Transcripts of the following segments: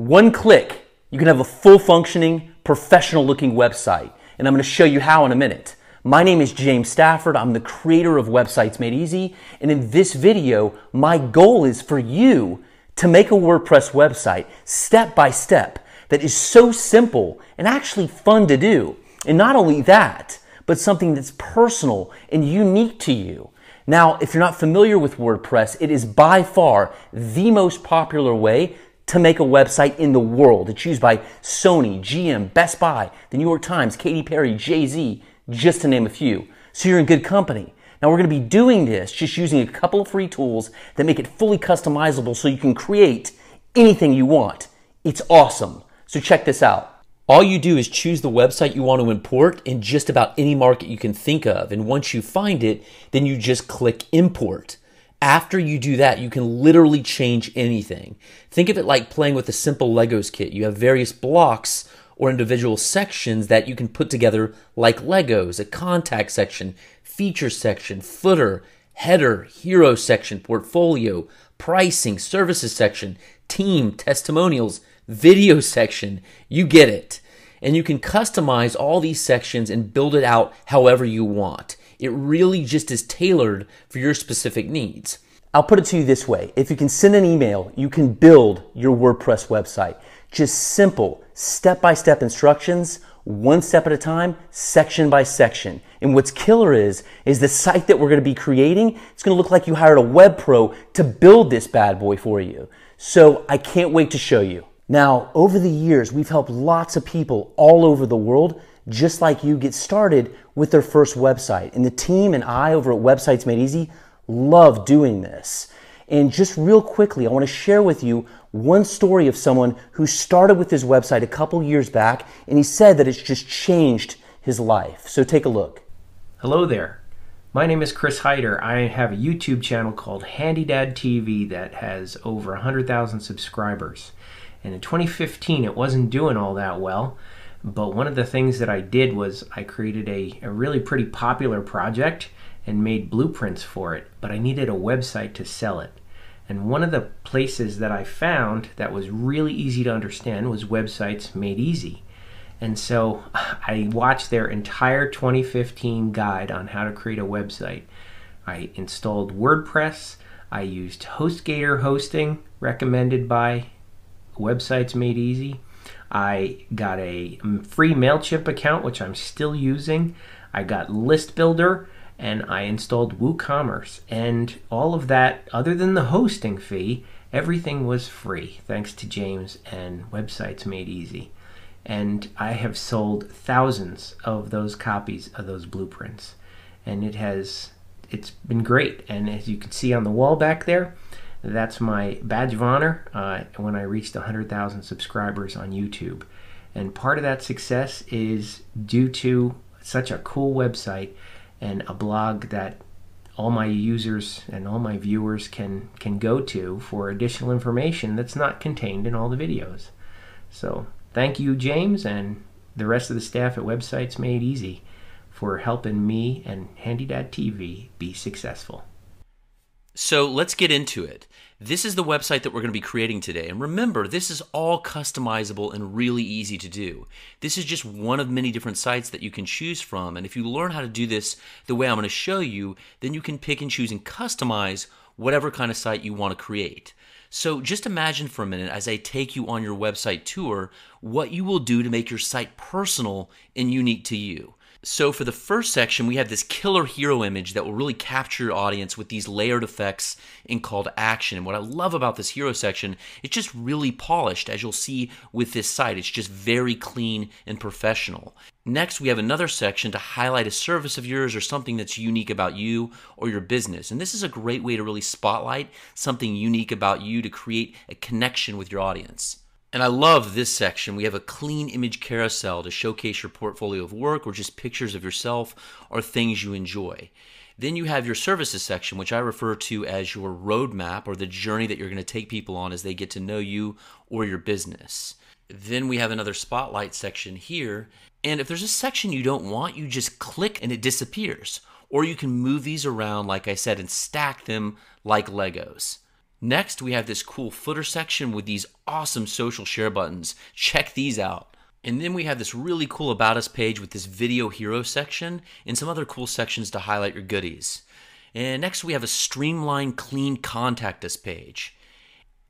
One click, you can have a full functioning, professional looking website. And I'm going to show you how in a minute. My name is James Stafford. I'm the creator of Websites Made Easy. And in this video, my goal is for you to make a WordPress website step by step that is so simple and actually fun to do. And not only that, but something that's personal and unique to you. Now, if you're not familiar with WordPress, it is by far the most popular way to make a website in the world. It's used by Sony, GM, Best Buy, the New York Times, Katy Perry, Jay Z, just to name a few. So you're in good company. Now we're going to be doing this just using a couple of free tools that make it fully customizable so you can create anything you want. It's awesome. So check this out. All you do is choose the website you want to import in just about any market you can think of. And once you find it, then you just click import. After you do that, you can literally change anything. Think of it like playing with a simple Legos kit. You have various blocks or individual sections that you can put together like Legos, a contact section, feature section, footer, header, hero section, portfolio, pricing, services section, team, testimonials, video section. You get it. And you can customize all these sections and build it out however you want. It really just is tailored for your specific needs. I'll put it to you this way. If you can send an email, you can build your WordPress website. Just simple, step-by-step instructions, one step at a time, section by section. And what's killer is, is the site that we're going to be creating, it's going to look like you hired a web pro to build this bad boy for you. So I can't wait to show you. Now, over the years, we've helped lots of people all over the world just like you get started with their first website. And the team and I over at Websites Made Easy love doing this. And just real quickly, I want to share with you one story of someone who started with his website a couple years back, and he said that it's just changed his life. So take a look. Hello there. My name is Chris Hyder. I have a YouTube channel called Handy Dad TV that has over 100,000 subscribers. And in 2015, it wasn't doing all that well. But one of the things that I did was I created a, a really pretty popular project and made blueprints for it, but I needed a website to sell it. And one of the places that I found that was really easy to understand was Websites Made Easy. And so I watched their entire 2015 guide on how to create a website. I installed WordPress. I used HostGator hosting recommended by Websites Made Easy. I got a free MailChimp account, which I'm still using. I got List Builder and I installed WooCommerce. And all of that, other than the hosting fee, everything was free thanks to James and Websites Made Easy. And I have sold thousands of those copies of those blueprints. And it has it's been great. And as you can see on the wall back there, that's my badge of honor uh, when I reached 100,000 subscribers on YouTube. And part of that success is due to such a cool website and a blog that all my users and all my viewers can can go to for additional information that's not contained in all the videos. So thank you, James, and the rest of the staff at Websites Made Easy for helping me and Handy Dad TV be successful. So let's get into it. This is the website that we're going to be creating today. And remember, this is all customizable and really easy to do. This is just one of many different sites that you can choose from. And if you learn how to do this the way I'm going to show you, then you can pick and choose and customize whatever kind of site you want to create. So just imagine for a minute as I take you on your website tour what you will do to make your site personal and unique to you. So for the first section, we have this killer hero image that will really capture your audience with these layered effects and call to action. And what I love about this hero section, it's just really polished, as you'll see with this site. It's just very clean and professional. Next, we have another section to highlight a service of yours or something that's unique about you or your business. And this is a great way to really spotlight something unique about you to create a connection with your audience. And I love this section. We have a clean image carousel to showcase your portfolio of work or just pictures of yourself or things you enjoy. Then you have your services section, which I refer to as your roadmap or the journey that you're going to take people on as they get to know you or your business. Then we have another spotlight section here. And if there's a section you don't want, you just click and it disappears. Or you can move these around, like I said, and stack them like Legos. Next, we have this cool footer section with these awesome social share buttons. Check these out. And then we have this really cool About Us page with this Video Hero section and some other cool sections to highlight your goodies. And next, we have a streamlined, clean Contact Us page.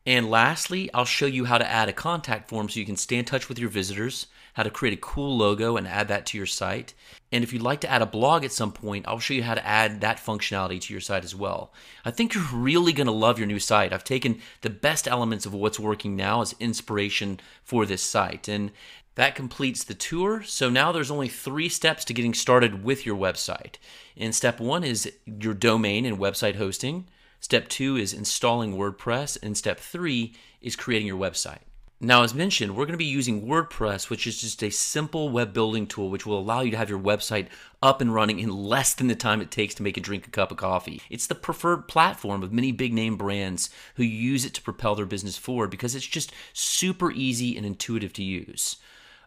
And lastly, I'll show you how to add a contact form so you can stay in touch with your visitors, how to create a cool logo and add that to your site. And if you'd like to add a blog at some point, I'll show you how to add that functionality to your site as well. I think you're really going to love your new site. I've taken the best elements of what's working now as inspiration for this site. And that completes the tour. So now there's only three steps to getting started with your website. And step one is your domain and website hosting. Step two is installing WordPress. And step three is creating your website. Now, as mentioned, we're going to be using WordPress, which is just a simple web building tool which will allow you to have your website up and running in less than the time it takes to make a drink a cup of coffee. It's the preferred platform of many big name brands who use it to propel their business forward because it's just super easy and intuitive to use.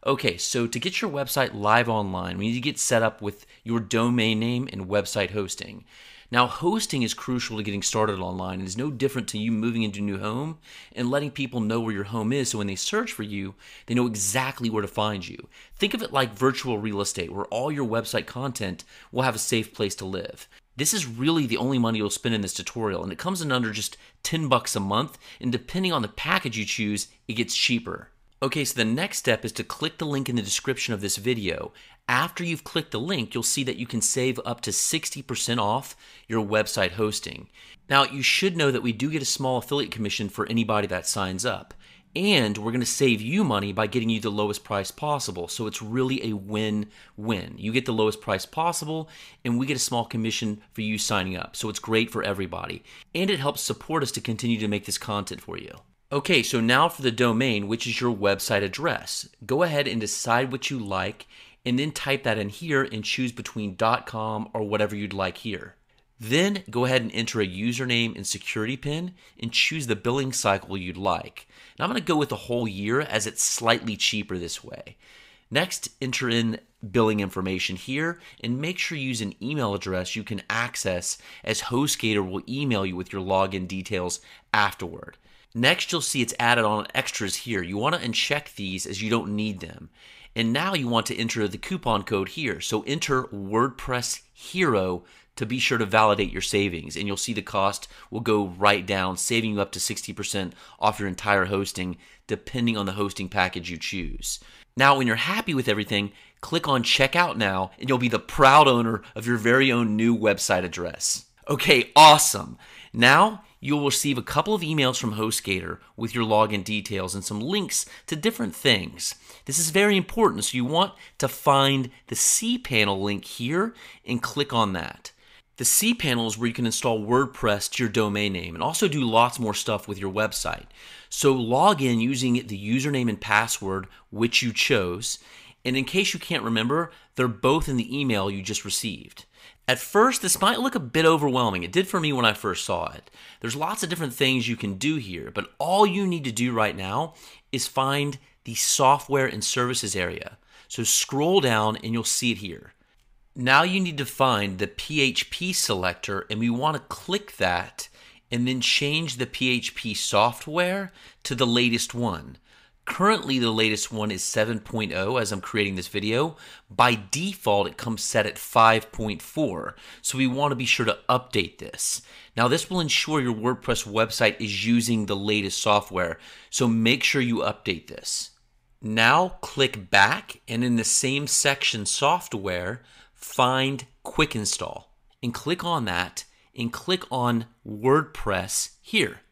Okay, so to get your website live online, we need to get set up with your domain name and website hosting. Now, hosting is crucial to getting started online and is no different to you moving into a new home and letting people know where your home is so when they search for you, they know exactly where to find you. Think of it like virtual real estate where all your website content will have a safe place to live. This is really the only money you'll spend in this tutorial and it comes in under just 10 bucks a month and depending on the package you choose, it gets cheaper. Okay, so the next step is to click the link in the description of this video. After you've clicked the link, you'll see that you can save up to 60% off your website hosting. Now, you should know that we do get a small affiliate commission for anybody that signs up. And we're going to save you money by getting you the lowest price possible. So it's really a win win. You get the lowest price possible, and we get a small commission for you signing up. So it's great for everybody. And it helps support us to continue to make this content for you. Okay, so now for the domain, which is your website address. Go ahead and decide what you like and then type that in here and choose between .com or whatever you'd like here. Then go ahead and enter a username and security pin and choose the billing cycle you'd like. Now I'm going to go with the whole year as it's slightly cheaper this way. Next, enter in billing information here and make sure you use an email address you can access as HostGator will email you with your login details afterward. Next, you'll see it's added on extras here. You want to uncheck these as you don't need them. And now you want to enter the coupon code here. So enter WordPress Hero to be sure to validate your savings. And you'll see the cost will go right down, saving you up to 60% off your entire hosting, depending on the hosting package you choose. Now, when you're happy with everything, click on Checkout Now, and you'll be the proud owner of your very own new website address. Okay, awesome. Now, you'll receive a couple of emails from HostGator with your login details and some links to different things. This is very important, so you want to find the cPanel link here and click on that. The cPanel is where you can install WordPress to your domain name and also do lots more stuff with your website. So log in using the username and password which you chose. And in case you can't remember, they're both in the email you just received. At first, this might look a bit overwhelming. It did for me when I first saw it. There's lots of different things you can do here, but all you need to do right now is find the software and services area. So scroll down and you'll see it here. Now you need to find the PHP selector and we want to click that and then change the PHP software to the latest one. Currently, the latest one is 7.0 as I'm creating this video. By default, it comes set at 5.4, so we want to be sure to update this. Now, this will ensure your WordPress website is using the latest software, so make sure you update this. Now, click back, and in the same section, Software, find Quick Install, and click on that, and click on WordPress here.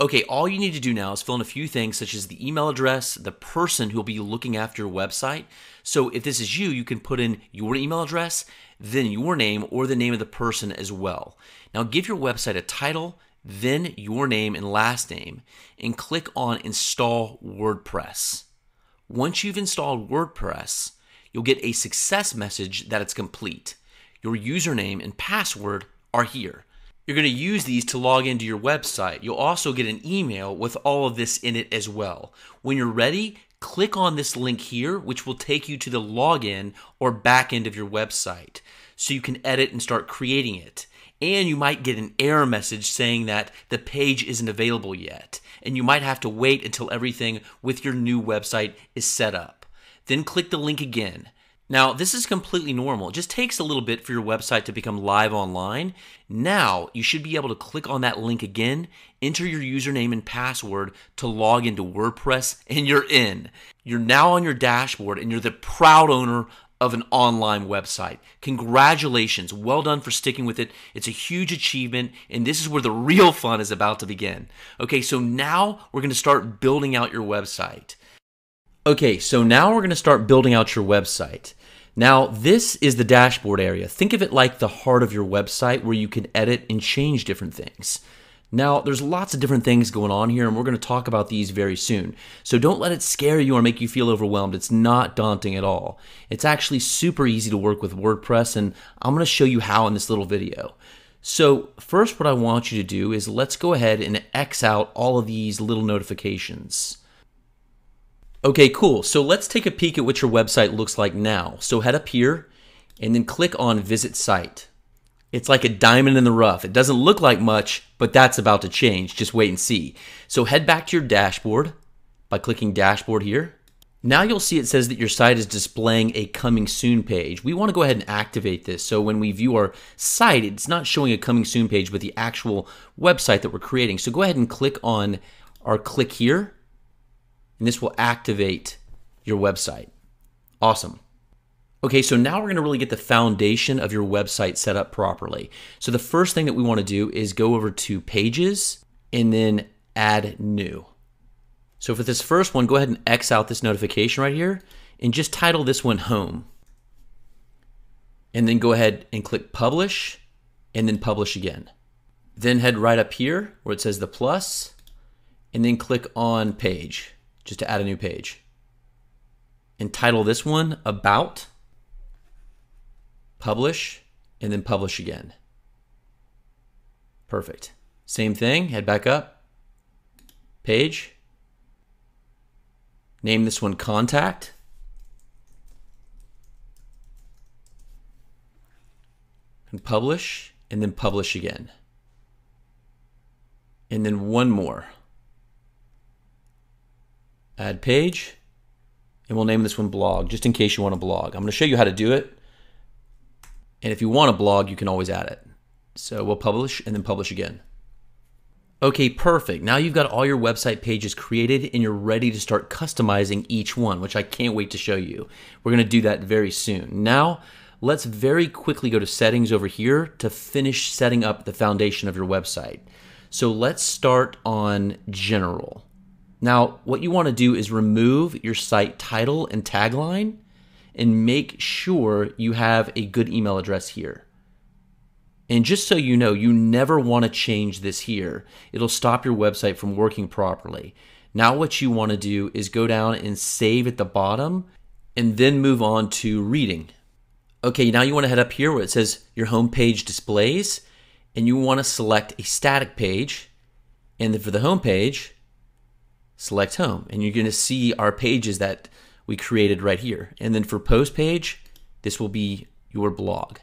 Okay, all you need to do now is fill in a few things such as the email address, the person who will be looking after your website. So if this is you, you can put in your email address, then your name or the name of the person as well. Now give your website a title, then your name and last name, and click on Install WordPress. Once you've installed WordPress, you'll get a success message that it's complete. Your username and password are here. You're going to use these to log into your website. You'll also get an email with all of this in it as well. When you're ready, click on this link here, which will take you to the login or back end of your website so you can edit and start creating it. And you might get an error message saying that the page isn't available yet. And you might have to wait until everything with your new website is set up. Then click the link again. Now, this is completely normal. It just takes a little bit for your website to become live online. Now, you should be able to click on that link again, enter your username and password to log into WordPress, and you're in. You're now on your dashboard and you're the proud owner of an online website. Congratulations. Well done for sticking with it. It's a huge achievement, and this is where the real fun is about to begin. Okay, so now we're going to start building out your website. Okay, so now we're going to start building out your website. Now, this is the dashboard area. Think of it like the heart of your website where you can edit and change different things. Now, there's lots of different things going on here, and we're going to talk about these very soon. So don't let it scare you or make you feel overwhelmed. It's not daunting at all. It's actually super easy to work with WordPress, and I'm going to show you how in this little video. So, first, what I want you to do is let's go ahead and X out all of these little notifications. Okay, cool. So let's take a peek at what your website looks like now. So head up here and then click on Visit Site. It's like a diamond in the rough. It doesn't look like much, but that's about to change. Just wait and see. So head back to your dashboard by clicking Dashboard here. Now you'll see it says that your site is displaying a coming soon page. We want to go ahead and activate this. So when we view our site, it's not showing a coming soon page, but the actual website that we're creating. So go ahead and click on our click here and this will activate your website. Awesome. Okay, so now we're going to really get the foundation of your website set up properly. So the first thing that we want to do is go over to Pages and then Add New. So for this first one, go ahead and X out this notification right here and just title this one Home. And then go ahead and click Publish and then Publish again. Then head right up here where it says the plus and then click on Page just to add a new page. And title this one About, Publish, and then Publish again. Perfect. Same thing, head back up, Page, name this one Contact. And publish, and then publish again. And then one more add page, and we'll name this one blog, just in case you want to blog. I'm going to show you how to do it. And if you want to blog, you can always add it. So we'll publish and then publish again. Okay, perfect. Now you've got all your website pages created and you're ready to start customizing each one, which I can't wait to show you. We're going to do that very soon. Now, let's very quickly go to settings over here to finish setting up the foundation of your website. So let's start on general. Now, what you want to do is remove your site title and tagline and make sure you have a good email address here. And just so you know, you never want to change this here. It'll stop your website from working properly. Now, what you want to do is go down and save at the bottom and then move on to reading. Okay, now you want to head up here where it says your home page displays and you want to select a static page. And then for the home page, select home and you're going to see our pages that we created right here. And then for post page, this will be your blog.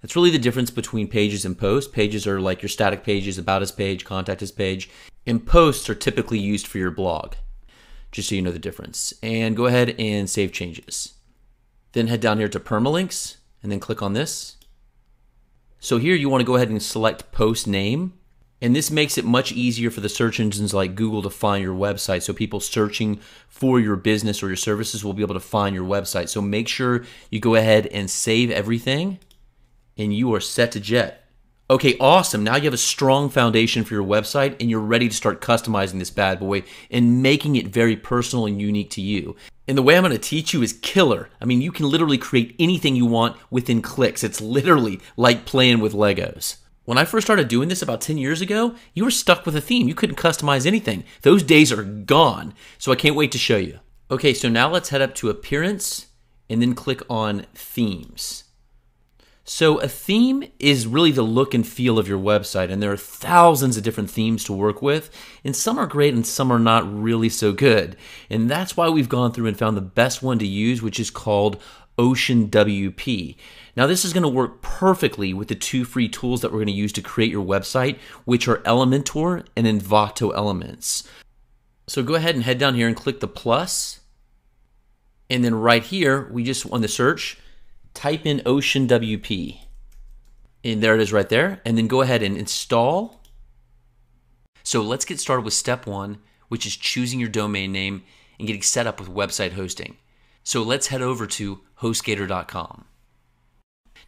That's really the difference between pages and posts. Pages are like your static pages, about us page, contact us page, and posts are typically used for your blog, just so you know the difference. And go ahead and save changes. Then head down here to permalinks and then click on this. So here you want to go ahead and select post name and this makes it much easier for the search engines like Google to find your website. So people searching for your business or your services will be able to find your website. So make sure you go ahead and save everything and you are set to jet. Okay, awesome. Now you have a strong foundation for your website and you're ready to start customizing this bad boy and making it very personal and unique to you. And the way I'm going to teach you is killer. I mean, you can literally create anything you want within clicks. It's literally like playing with Legos. When I first started doing this about 10 years ago, you were stuck with a theme. You couldn't customize anything. Those days are gone. So I can't wait to show you. Okay, so now let's head up to Appearance and then click on Themes. So a theme is really the look and feel of your website, and there are thousands of different themes to work with, and some are great and some are not really so good. And that's why we've gone through and found the best one to use, which is called Ocean WP. Now, this is going to work perfectly with the two free tools that we're going to use to create your website, which are Elementor and Envato Elements. So go ahead and head down here and click the plus, And then right here, we just on the search, type in Ocean WP. And there it is right there. And then go ahead and install. So let's get started with step one, which is choosing your domain name and getting set up with website hosting. So let's head over to HostGator.com.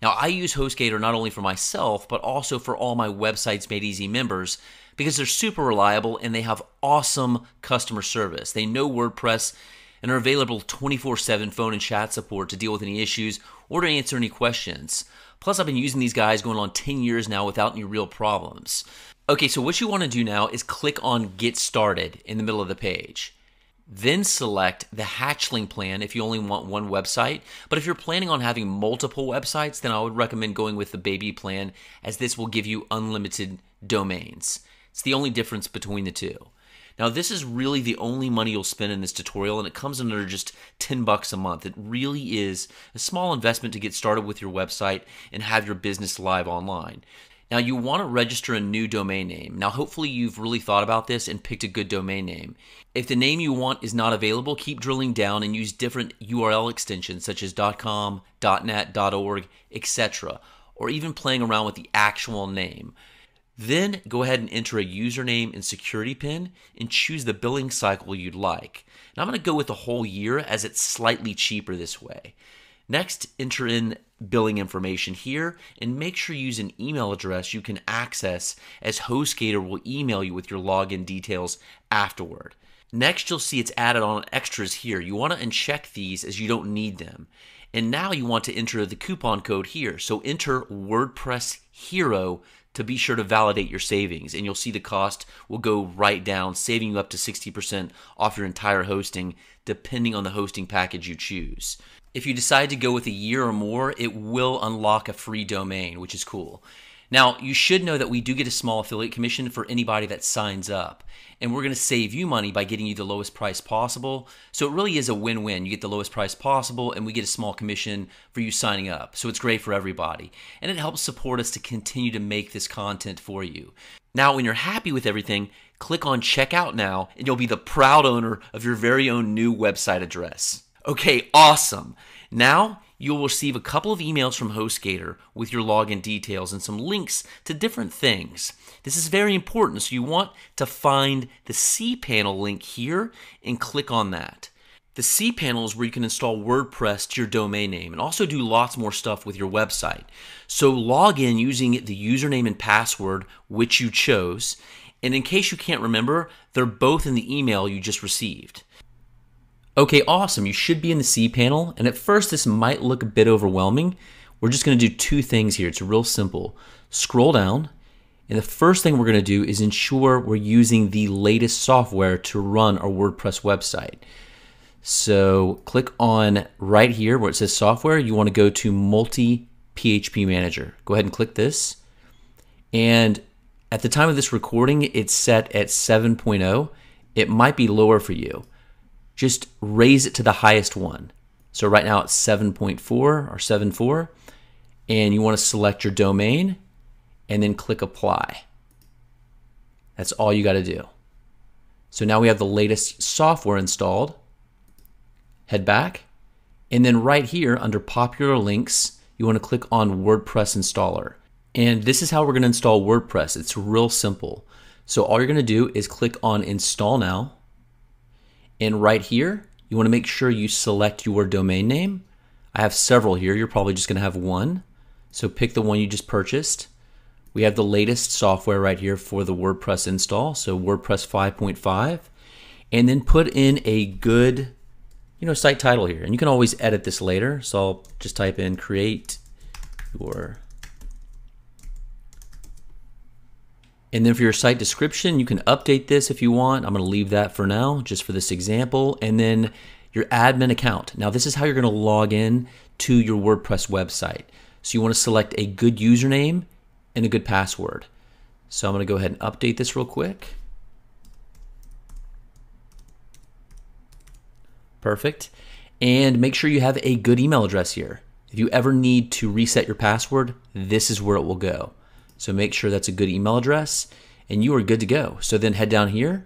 Now, I use HostGator not only for myself, but also for all my Websites Made Easy members because they're super reliable and they have awesome customer service. They know WordPress and are available 24 7 phone and chat support to deal with any issues or to answer any questions. Plus, I've been using these guys going on 10 years now without any real problems. Okay, so what you want to do now is click on Get Started in the middle of the page. Then select the Hatchling plan if you only want one website. But if you're planning on having multiple websites, then I would recommend going with the Baby plan as this will give you unlimited domains. It's the only difference between the two. Now, this is really the only money you'll spend in this tutorial, and it comes under just 10 bucks a month. It really is a small investment to get started with your website and have your business live online. Now, you want to register a new domain name. Now, hopefully, you've really thought about this and picked a good domain name. If the name you want is not available, keep drilling down and use different URL extensions such as .com, .net, .org, etc., or even playing around with the actual name. Then go ahead and enter a username and security pin and choose the billing cycle you'd like. Now I'm going to go with a whole year as it's slightly cheaper this way. Next, enter in billing information here and make sure you use an email address you can access as HostGator will email you with your login details afterward. Next, you'll see it's added on extras here. You want to uncheck these as you don't need them. And now you want to enter the coupon code here. So enter WordPress Hero to be sure to validate your savings. And you'll see the cost will go right down, saving you up to 60% off your entire hosting, depending on the hosting package you choose. If you decide to go with a year or more, it will unlock a free domain, which is cool. Now, you should know that we do get a small affiliate commission for anybody that signs up. And we're going to save you money by getting you the lowest price possible. So it really is a win win. You get the lowest price possible, and we get a small commission for you signing up. So it's great for everybody. And it helps support us to continue to make this content for you. Now, when you're happy with everything, click on Checkout Now, and you'll be the proud owner of your very own new website address. Okay, awesome. Now you'll receive a couple of emails from HostGator with your login details and some links to different things. This is very important, so you want to find the cPanel link here and click on that. The cPanel is where you can install WordPress to your domain name and also do lots more stuff with your website. So log in using the username and password which you chose. And in case you can't remember, they're both in the email you just received. Okay, awesome. You should be in the C panel, And at first, this might look a bit overwhelming. We're just going to do two things here. It's real simple. Scroll down. And the first thing we're going to do is ensure we're using the latest software to run our WordPress website. So click on right here where it says software. You want to go to Multi PHP Manager. Go ahead and click this. And at the time of this recording, it's set at 7.0. It might be lower for you just raise it to the highest one. So right now it's 7.4 or 7.4, and you want to select your domain and then click apply. That's all you got to do. So now we have the latest software installed. Head back, and then right here under popular links, you want to click on WordPress installer. And this is how we're going to install WordPress. It's real simple. So all you're going to do is click on install now and right here, you want to make sure you select your domain name. I have several here. You're probably just going to have one. So pick the one you just purchased. We have the latest software right here for the WordPress install. So WordPress 5.5. And then put in a good, you know, site title here. And you can always edit this later. So I'll just type in create your And then for your site description, you can update this if you want. I'm going to leave that for now, just for this example. And then your admin account. Now, this is how you're going to log in to your WordPress website. So you want to select a good username and a good password. So I'm going to go ahead and update this real quick. Perfect. And make sure you have a good email address here. If you ever need to reset your password, this is where it will go. So make sure that's a good email address and you are good to go. So then head down here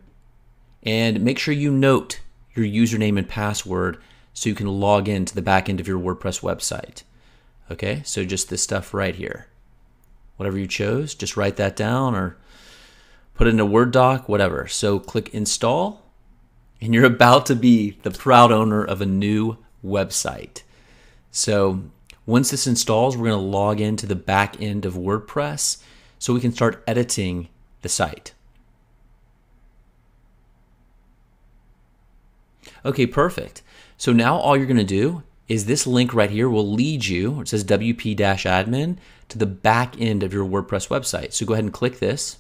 and make sure you note your username and password so you can log into the back end of your WordPress website. Okay, so just this stuff right here. Whatever you chose, just write that down or put it in a Word doc, whatever. So click install, and you're about to be the proud owner of a new website. So once this installs, we're going to log into the back end of WordPress so we can start editing the site. Okay, perfect. So now all you're going to do is this link right here will lead you, it says WP-admin, to the back end of your WordPress website. So go ahead and click this.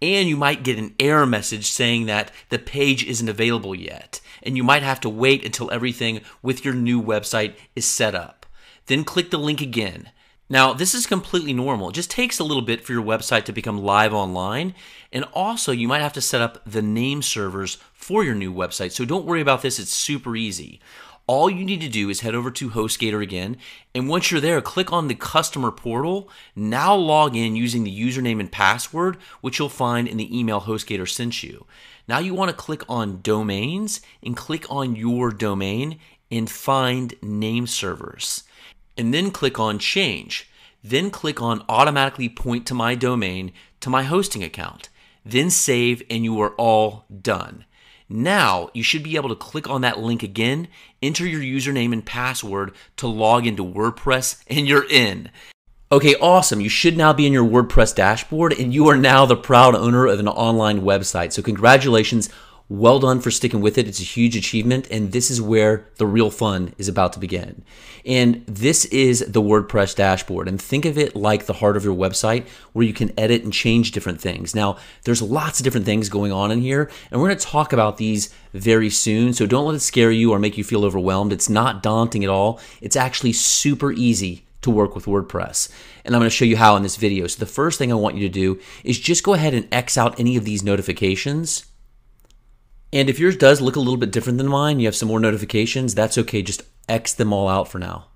And you might get an error message saying that the page isn't available yet. And you might have to wait until everything with your new website is set up. Then click the link again. Now, this is completely normal. It just takes a little bit for your website to become live online. And also, you might have to set up the name servers for your new website. So don't worry about this, it's super easy. All you need to do is head over to HostGator again, and once you're there, click on the customer portal. Now log in using the username and password, which you'll find in the email HostGator sent you. Now you want to click on domains and click on your domain and find name servers. And then click on change. Then click on automatically point to my domain to my hosting account. Then save and you are all done. Now you should be able to click on that link again, enter your username and password to log into WordPress, and you're in. Okay, awesome. You should now be in your WordPress dashboard, and you are now the proud owner of an online website. So, congratulations well done for sticking with it. It's a huge achievement, and this is where the real fun is about to begin. And this is the WordPress dashboard. And think of it like the heart of your website where you can edit and change different things. Now, there's lots of different things going on in here, and we're going to talk about these very soon. So don't let it scare you or make you feel overwhelmed. It's not daunting at all, it's actually super easy to work with WordPress. And I'm going to show you how in this video. So the first thing I want you to do is just go ahead and X out any of these notifications and if yours does look a little bit different than mine, you have some more notifications, that's okay. Just X them all out for now.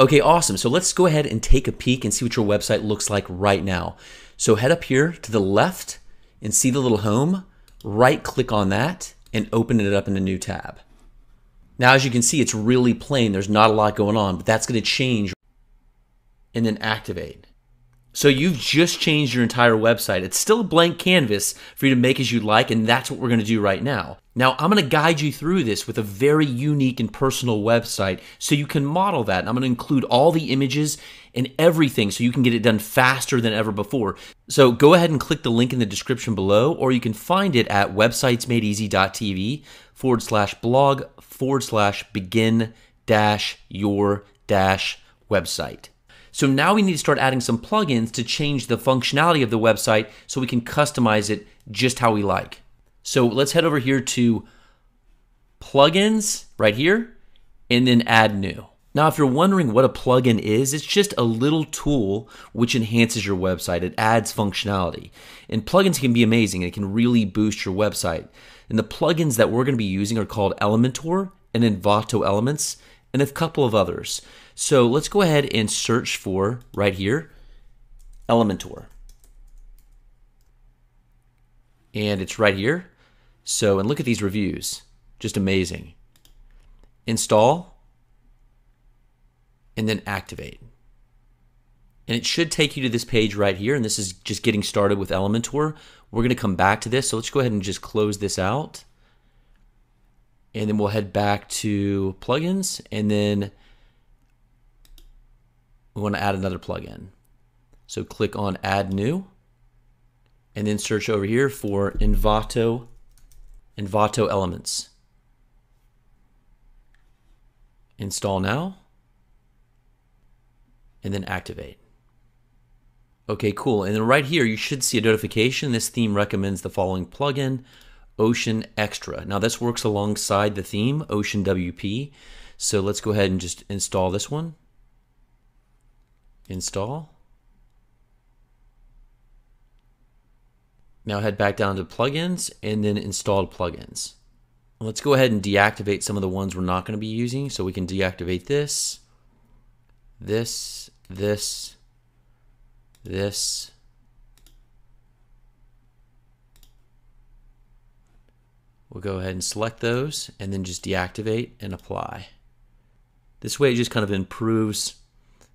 Okay, awesome. So let's go ahead and take a peek and see what your website looks like right now. So head up here to the left and see the little home. Right click on that and open it up in a new tab. Now, as you can see, it's really plain. There's not a lot going on, but that's going to change and then activate. So you've just changed your entire website. It's still a blank canvas for you to make as you like, and that's what we're going to do right now. Now, I'm going to guide you through this with a very unique and personal website so you can model that. And I'm going to include all the images and everything so you can get it done faster than ever before. So go ahead and click the link in the description below, or you can find it at websitesmadeeasy.tv forward slash blog forward slash begin dash your dash website. So now we need to start adding some plugins to change the functionality of the website so we can customize it just how we like. So let's head over here to plugins right here and then add new. Now, if you're wondering what a plugin is, it's just a little tool which enhances your website. It adds functionality. And plugins can be amazing. It can really boost your website. And the plugins that we're going to be using are called Elementor and Envato Elements and a couple of others. So let's go ahead and search for right here Elementor. And it's right here. So, and look at these reviews. Just amazing. Install and then activate. And it should take you to this page right here. And this is just getting started with Elementor. We're going to come back to this. So let's go ahead and just close this out. And then we'll head back to plugins and then we want to add another plugin. So click on Add New, and then search over here for Envato, Envato Elements. Install now, and then activate. Okay, cool. And then right here, you should see a notification. This theme recommends the following plugin, Ocean Extra. Now this works alongside the theme, Ocean WP. So let's go ahead and just install this one install. Now head back down to plugins and then installed plugins. Let's go ahead and deactivate some of the ones we're not going to be using. So we can deactivate this, this, this, this, We'll go ahead and select those and then just deactivate and apply. This way it just kind of improves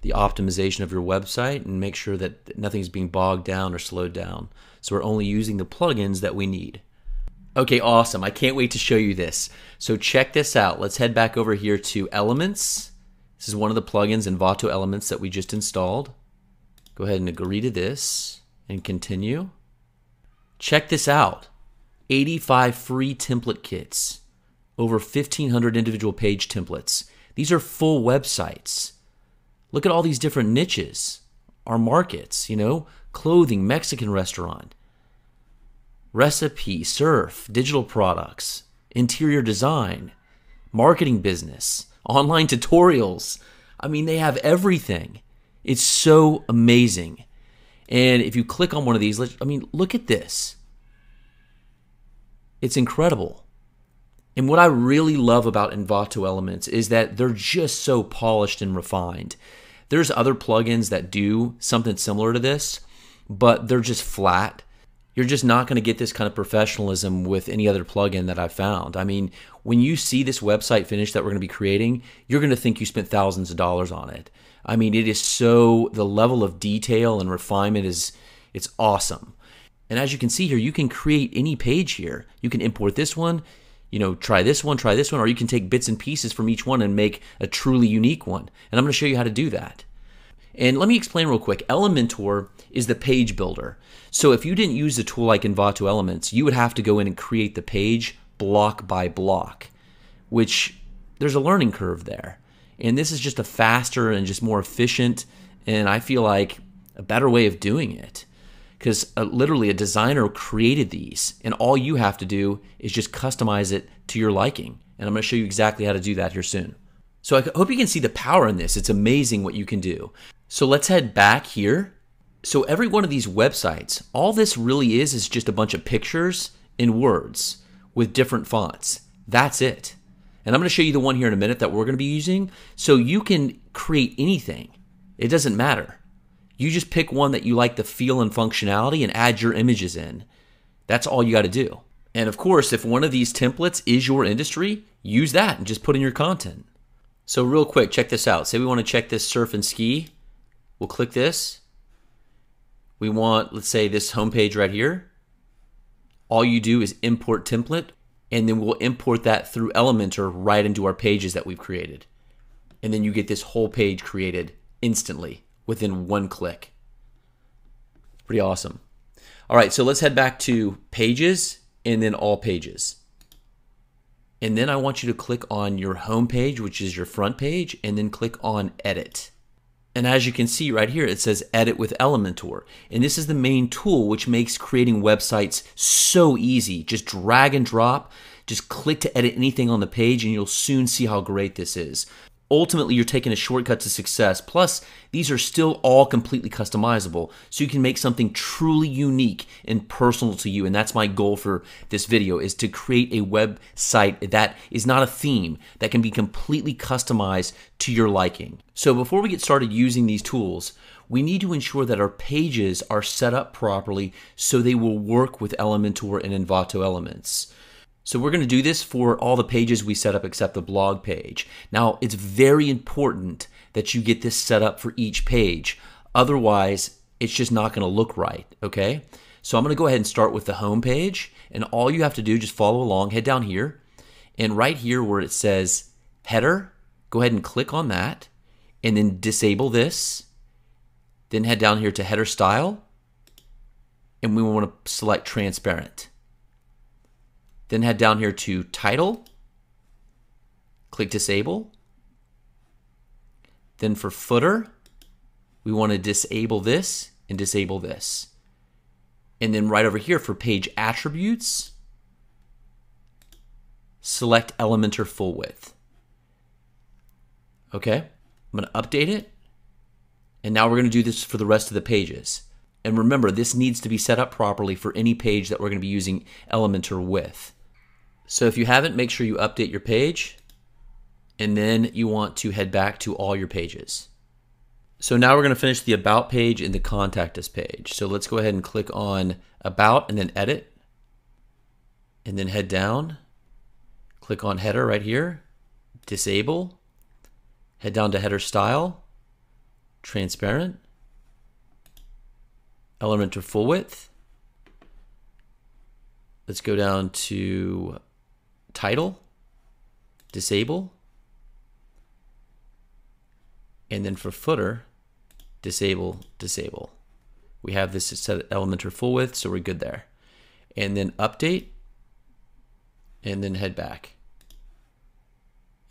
the optimization of your website and make sure that nothing's being bogged down or slowed down. So we're only using the plugins that we need. Okay, awesome. I can't wait to show you this. So check this out. Let's head back over here to Elements. This is one of the plugins Envato Elements that we just installed. Go ahead and agree to this and continue. Check this out. 85 free template kits, over 1,500 individual page templates. These are full websites. Look at all these different niches, our markets, you know, clothing, Mexican restaurant, recipe, surf, digital products, interior design, marketing business, online tutorials. I mean, they have everything. It's so amazing. And if you click on one of these, I mean, look at this. It's incredible. And what I really love about Envato Elements is that they're just so polished and refined. There's other plugins that do something similar to this, but they're just flat. You're just not going to get this kind of professionalism with any other plugin that I've found. I mean, when you see this website finish that we're going to be creating, you're going to think you spent thousands of dollars on it. I mean, it is so the level of detail and refinement is it's awesome. And as you can see here, you can create any page here. You can import this one, you know, try this one, try this one, or you can take bits and pieces from each one and make a truly unique one. And I'm going to show you how to do that. And let me explain real quick. Elementor is the page builder. So if you didn't use a tool like Envato Elements, you would have to go in and create the page block by block, which there's a learning curve there. And this is just a faster and just more efficient, and I feel like a better way of doing it because uh, literally a designer created these, and all you have to do is just customize it to your liking. And I'm going to show you exactly how to do that here soon. So I hope you can see the power in this. It's amazing what you can do. So let's head back here. So every one of these websites, all this really is is just a bunch of pictures and words with different fonts. That's it. And I'm going to show you the one here in a minute that we're going to be using. So you can create anything. It doesn't matter. You just pick one that you like the feel and functionality and add your images in. That's all you got to do. And of course, if one of these templates is your industry, use that and just put in your content. So, real quick, check this out. Say we want to check this surf and ski. We'll click this. We want, let's say, this homepage right here. All you do is import template, and then we'll import that through Elementor right into our pages that we've created. And then you get this whole page created instantly within one click. Pretty awesome. All right, so let's head back to pages and then all pages. And then I want you to click on your home page, which is your front page, and then click on edit. And as you can see right here, it says edit with Elementor. And this is the main tool which makes creating websites so easy. Just drag and drop, just click to edit anything on the page and you'll soon see how great this is ultimately you're taking a shortcut to success. Plus, these are still all completely customizable, so you can make something truly unique and personal to you. And that's my goal for this video is to create a website that is not a theme, that can be completely customized to your liking. So before we get started using these tools, we need to ensure that our pages are set up properly so they will work with Elementor and Envato elements. So we're going to do this for all the pages we set up except the blog page. Now, it's very important that you get this set up for each page. Otherwise, it's just not going to look right, okay? So I'm going to go ahead and start with the home page, and all you have to do is just follow along, head down here, and right here where it says header, go ahead and click on that, and then disable this. Then head down here to header style, and we want to select transparent. Then head down here to title, click disable. Then for footer, we want to disable this and disable this. And then right over here for page attributes, select Elementor full width. Okay, I'm going to update it. And now we're going to do this for the rest of the pages. And remember, this needs to be set up properly for any page that we're going to be using Elementor with. So if you haven't, make sure you update your page and then you want to head back to all your pages. So now we're going to finish the About page and the Contact Us page. So let's go ahead and click on About and then Edit. And then head down. Click on Header right here. Disable. Head down to Header Style. Transparent. Elementor Full Width. Let's go down to Title. Disable. And then for footer, disable, disable. We have this set element Elementor full width, so we're good there. And then update, and then head back.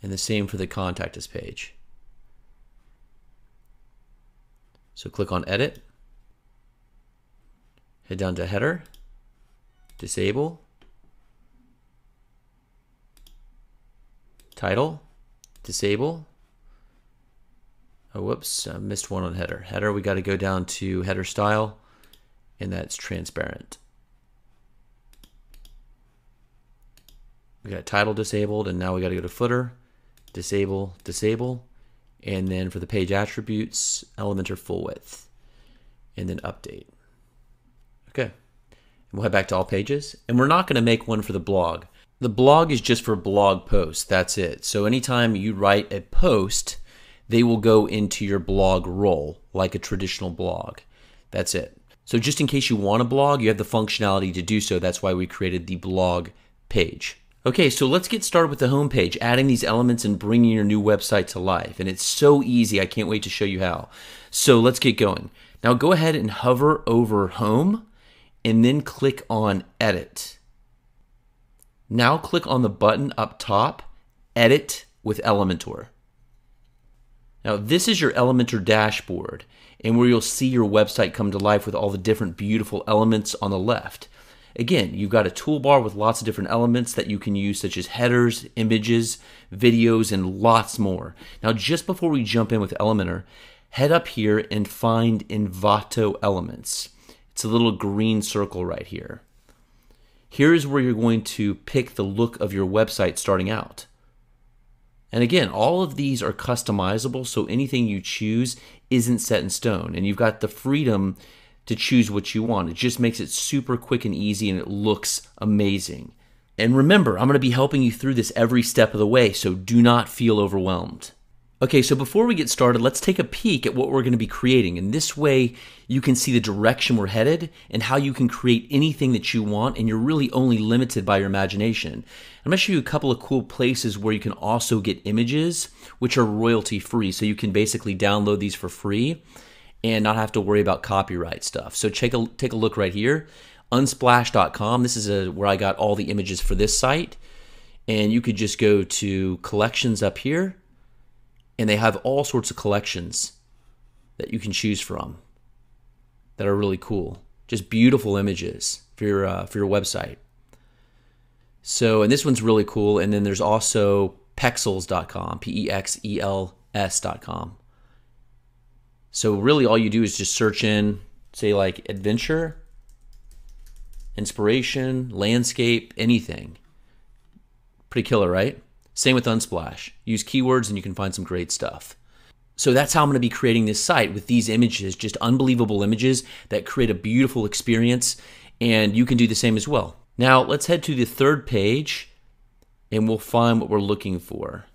And the same for the contact us page. So click on edit, head down to header, disable, title, disable, Oh, whoops, I missed one on header. Header, we got to go down to header style, and that's transparent. We got title disabled, and now we got to go to footer, disable, disable, and then for the page attributes, Elementor full width, and then update. Okay, and we'll head back to all pages, and we're not going to make one for the blog. The blog is just for blog posts, that's it. So anytime you write a post, they will go into your blog role like a traditional blog. That's it. So just in case you want a blog, you have the functionality to do so. That's why we created the blog page. Okay, so let's get started with the homepage, adding these elements and bringing your new website to life. And it's so easy, I can't wait to show you how. So let's get going. Now go ahead and hover over home and then click on edit. Now click on the button up top, edit with Elementor. Now, this is your Elementor dashboard, and where you'll see your website come to life with all the different beautiful elements on the left. Again, you've got a toolbar with lots of different elements that you can use, such as headers, images, videos, and lots more. Now, just before we jump in with Elementor, head up here and find Envato Elements. It's a little green circle right here. Here's where you're going to pick the look of your website starting out. And again, all of these are customizable, so anything you choose isn't set in stone. And you've got the freedom to choose what you want. It just makes it super quick and easy, and it looks amazing. And remember, I'm going to be helping you through this every step of the way, so do not feel overwhelmed. Okay, so before we get started, let's take a peek at what we're going to be creating. And this way, you can see the direction we're headed and how you can create anything that you want, and you're really only limited by your imagination. I'm going to show you a couple of cool places where you can also get images, which are royalty free. So you can basically download these for free and not have to worry about copyright stuff. So take a, take a look right here. Unsplash.com. This is a, where I got all the images for this site. And you could just go to collections up here and they have all sorts of collections that you can choose from that are really cool. Just beautiful images for your uh, for your website. So, and this one's really cool. And then there's also pexels.com, P E X E L S.com. So, really, all you do is just search in, say, like adventure, inspiration, landscape, anything. Pretty killer, right? Same with Unsplash. Use keywords and you can find some great stuff. So that's how I'm going to be creating this site with these images, just unbelievable images that create a beautiful experience. And you can do the same as well. Now let's head to the third page and we'll find what we're looking for.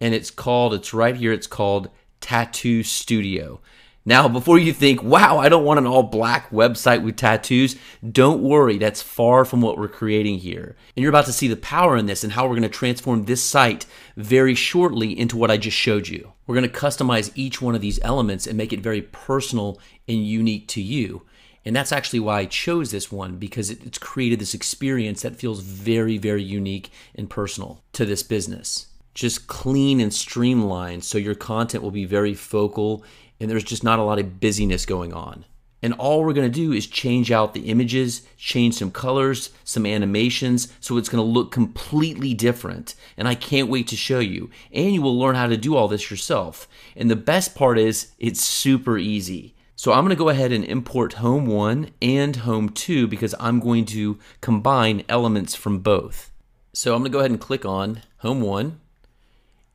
And it's called, it's right here, it's called Tattoo Studio. Now, before you think, wow, I don't want an all black website with tattoos, don't worry, that's far from what we're creating here. And you're about to see the power in this and how we're going to transform this site very shortly into what I just showed you. We're going to customize each one of these elements and make it very personal and unique to you. And that's actually why I chose this one because it's created this experience that feels very, very unique and personal to this business. Just clean and streamlined so your content will be very focal and there's just not a lot of busyness going on. And all we're going to do is change out the images, change some colors, some animations, so it's going to look completely different. And I can't wait to show you. And you will learn how to do all this yourself. And the best part is, it's super easy. So I'm going to go ahead and import Home 1 and Home 2 because I'm going to combine elements from both. So I'm going to go ahead and click on Home 1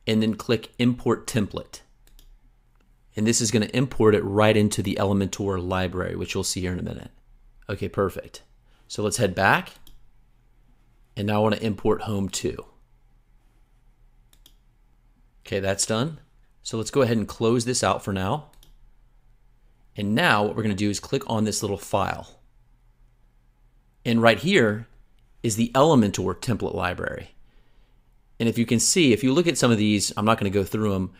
and then click Import Template. And this is going to import it right into the Elementor library, which you'll see here in a minute. Okay, perfect. So let's head back. And now I want to import Home 2. Okay, that's done. So let's go ahead and close this out for now. And now what we're going to do is click on this little file. And right here is the Elementor template library. And if you can see, if you look at some of these, I'm not going to go through them,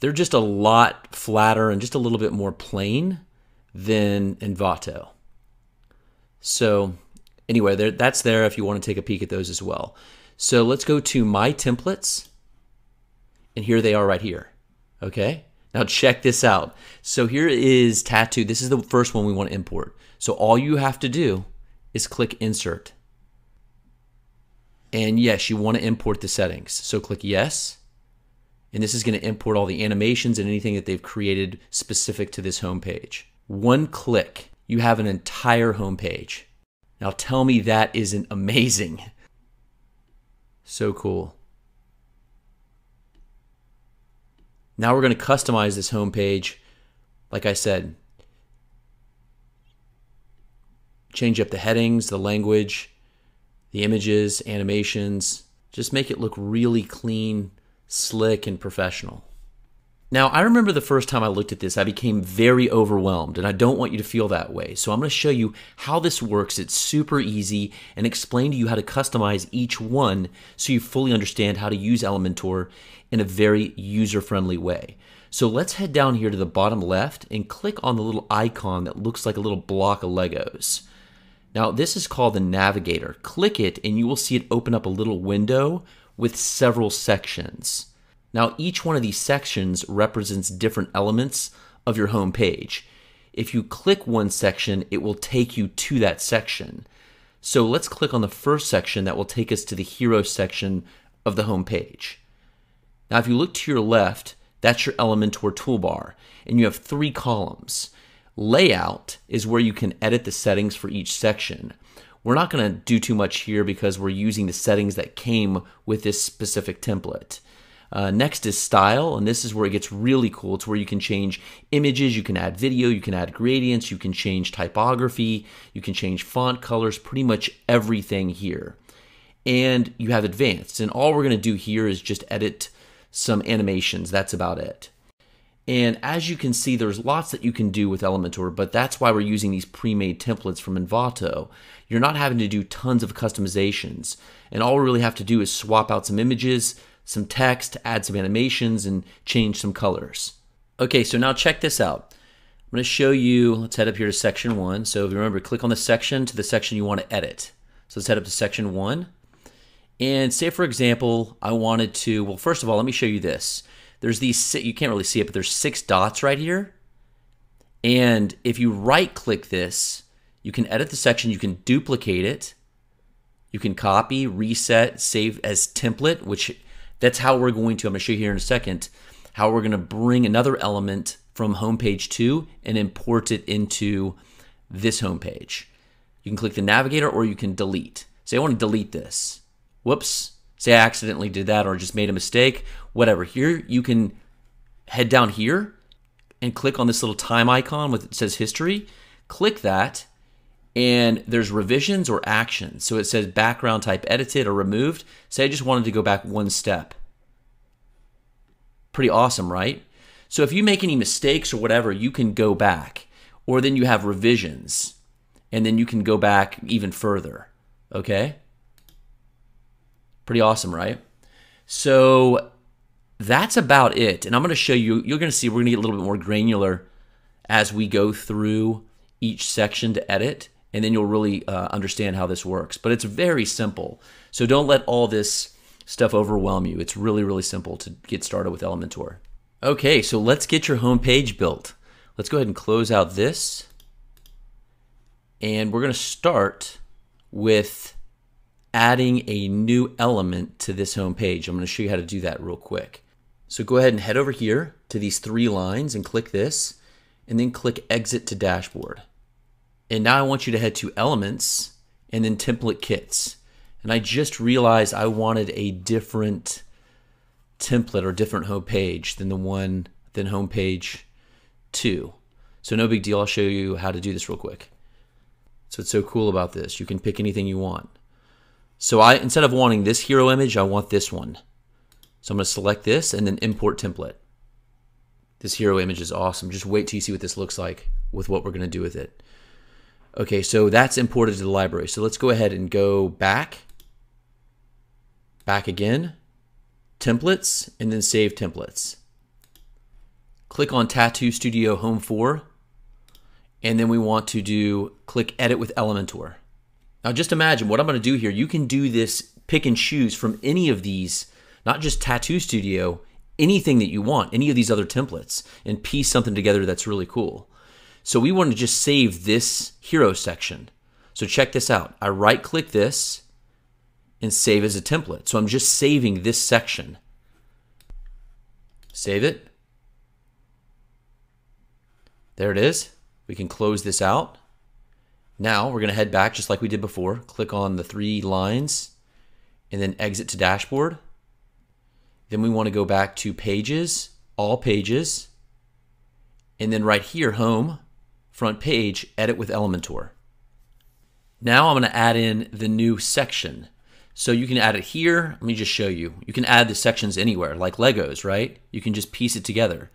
they're just a lot flatter and just a little bit more plain than Envato. So anyway, there, that's there if you want to take a peek at those as well. So let's go to My Templates and here they are right here. Okay? Now check this out. So here is tattoo. This is the first one we want to import. So all you have to do is click insert. And yes, you want to import the settings. So click yes. And this is going to import all the animations and anything that they've created specific to this homepage. One click, you have an entire homepage. Now tell me that isn't amazing. So cool. Now we're going to customize this homepage. Like I said, change up the headings, the language, the images, animations. Just make it look really clean, slick, and professional. Now, I remember the first time I looked at this, I became very overwhelmed, and I don't want you to feel that way. So, I'm going to show you how this works. It's super easy and explain to you how to customize each one so you fully understand how to use Elementor in a very user friendly way. So, let's head down here to the bottom left and click on the little icon that looks like a little block of Legos. Now, this is called the Navigator. Click it, and you will see it open up a little window with several sections. Now, each one of these sections represents different elements of your home page. If you click one section, it will take you to that section. So let's click on the first section that will take us to the hero section of the home page. Now, if you look to your left, that's your Elementor toolbar, and you have three columns. Layout is where you can edit the settings for each section. We're not going to do too much here because we're using the settings that came with this specific template. Uh, next is style, and this is where it gets really cool. It's where you can change images, you can add video, you can add gradients, you can change typography, you can change font colors, pretty much everything here. And you have advanced, and all we're going to do here is just edit some animations. That's about it. And as you can see, there's lots that you can do with Elementor, but that's why we're using these pre-made templates from Envato. You're not having to do tons of customizations. And all we really have to do is swap out some images, some text, add some animations, and change some colors. Okay, so now check this out. I'm going to show you, let's head up here to section one. So if you remember, click on the section to the section you want to edit. So let's head up to section one. And say, for example, I wanted to, well, first of all, let me show you this. There's these, you can't really see it, but there's six dots right here. And if you right click this, you can edit the section, you can duplicate it, you can copy, reset, save as template, which that's how we're going to, I'm to show you here in a second, how we're going to bring another element from homepage 2 and import it into this homepage. You can click the navigator or you can delete. Say I want to delete this. Whoops. Say I accidentally did that or just made a mistake. Whatever. Here you can head down here and click on this little time icon with it says history. Click that and there's revisions or actions. So it says background type edited or removed. Say I just wanted to go back one step. Pretty awesome, right? So if you make any mistakes or whatever, you can go back. Or then you have revisions. And then you can go back even further. Okay? Pretty awesome, right? So that's about it. And I'm going to show you, you're going to see we're going to get a little bit more granular as we go through each section to edit and then you'll really uh, understand how this works. But it's very simple. So don't let all this stuff overwhelm you. It's really, really simple to get started with Elementor. Okay, so let's get your home page built. Let's go ahead and close out this. And we're going to start with adding a new element to this home page. I'm going to show you how to do that real quick. So go ahead and head over here to these three lines and click this. and then click Exit to Dashboard. And now I want you to head to Elements and then Template Kits. And I just realized I wanted a different template or different home page than the one than home page 2. So no big deal. I'll show you how to do this real quick. So it's so cool about this. You can pick anything you want. So I instead of wanting this hero image, I want this one. So I'm going to select this and then import template. This hero image is awesome. Just wait till you see what this looks like with what we're going to do with it. Okay, so that's imported to the library. So let's go ahead and go back, back again, templates, and then save templates. Click on Tattoo Studio Home 4, and then we want to do click Edit with Elementor. Now just imagine what I'm going to do here. You can do this pick and choose from any of these, not just Tattoo Studio, anything that you want, any of these other templates, and piece something together that's really cool. So we want to just save this hero section. So check this out. I right click this and save as a template. So I'm just saving this section. Save it. There it is. We can close this out. Now we're going to head back just like we did before. Click on the three lines and then exit to dashboard. Then we want to go back to pages, all pages, and then right here, home, front page, edit with Elementor. Now I'm going to add in the new section. So you can add it here. Let me just show you. You can add the sections anywhere, like Legos, right? You can just piece it together.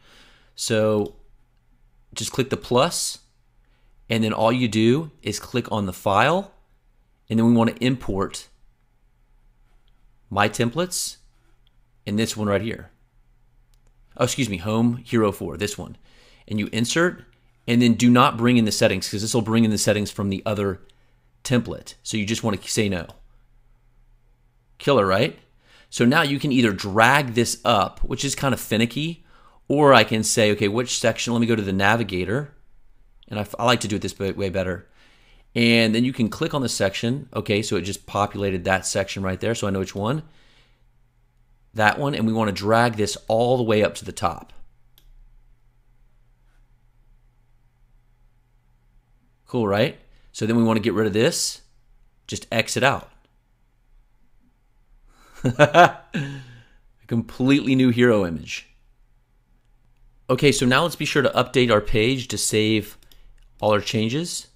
So just click the plus, and then all you do is click on the file, and then we want to import my templates and this one right here. Oh, excuse me, Home Hero 4, this one. And you insert, and then do not bring in the settings because this will bring in the settings from the other template. So you just want to say no. Killer, right? So now you can either drag this up, which is kind of finicky, or I can say, okay, which section? Let me go to the navigator. And I, I like to do it this way better. And then you can click on the section. Okay, so it just populated that section right there, so I know which one that one, and we want to drag this all the way up to the top. Cool, right? So then we want to get rid of this. Just exit out. A completely new hero image. Okay, so now let's be sure to update our page to save all our changes.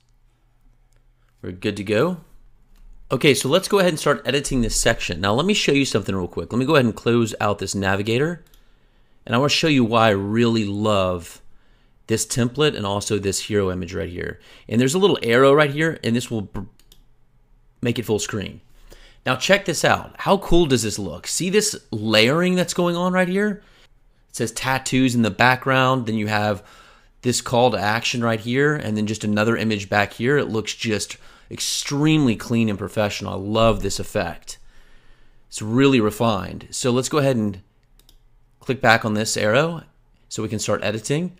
We're good to go. Okay, so let's go ahead and start editing this section. Now let me show you something real quick. Let me go ahead and close out this navigator. And I want to show you why I really love this template and also this hero image right here. And there's a little arrow right here, and this will make it full screen. Now check this out. How cool does this look? See this layering that's going on right here? It says tattoos in the background. Then you have this call to action right here, and then just another image back here. It looks just extremely clean and professional. I love this effect. It's really refined. So let's go ahead and click back on this arrow so we can start editing.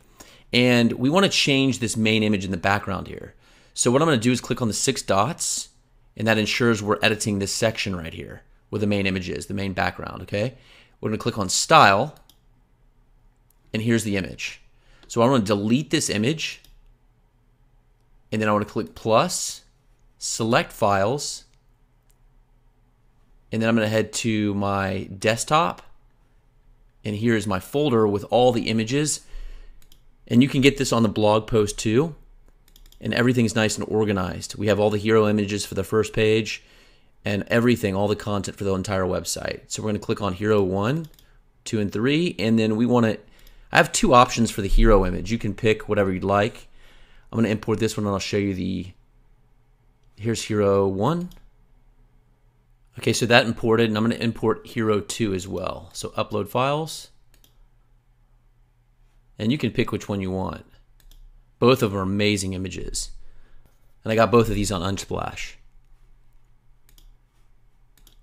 And we want to change this main image in the background here. So what I'm going to do is click on the six dots, and that ensures we're editing this section right here where the main image is, the main background, okay? We're going to click on Style, and here's the image. So I want to delete this image, and then I want to click plus, select files, and then I'm going to head to my desktop. And here's my folder with all the images. And you can get this on the blog post too. And everything's nice and organized. We have all the hero images for the first page and everything, all the content for the entire website. So we're going to click on Hero 1, 2, and 3. And then we want to, I have two options for the hero image. You can pick whatever you'd like. I'm going to import this one and I'll show you the here's hero 1. Okay, so that imported, and I'm going to import hero 2 as well. So upload files. And you can pick which one you want. Both of them are amazing images. And I got both of these on Unsplash.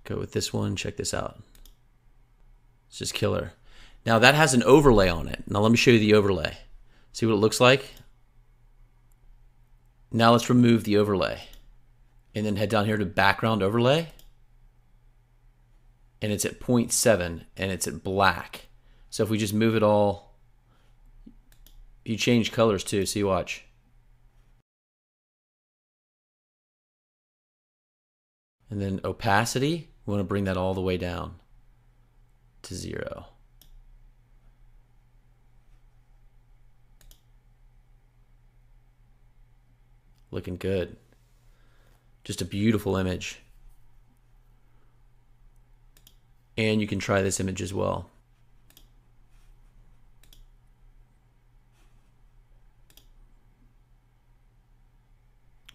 Go with this one, check this out. It's just killer. Now that has an overlay on it. Now let me show you the overlay. See what it looks like? Now let's remove the overlay and then head down here to background overlay and it's at 0.7 and it's at black so if we just move it all You change colors too, see watch. And then opacity, we want to bring that all the way down to zero. Looking good. Just a beautiful image. And you can try this image as well.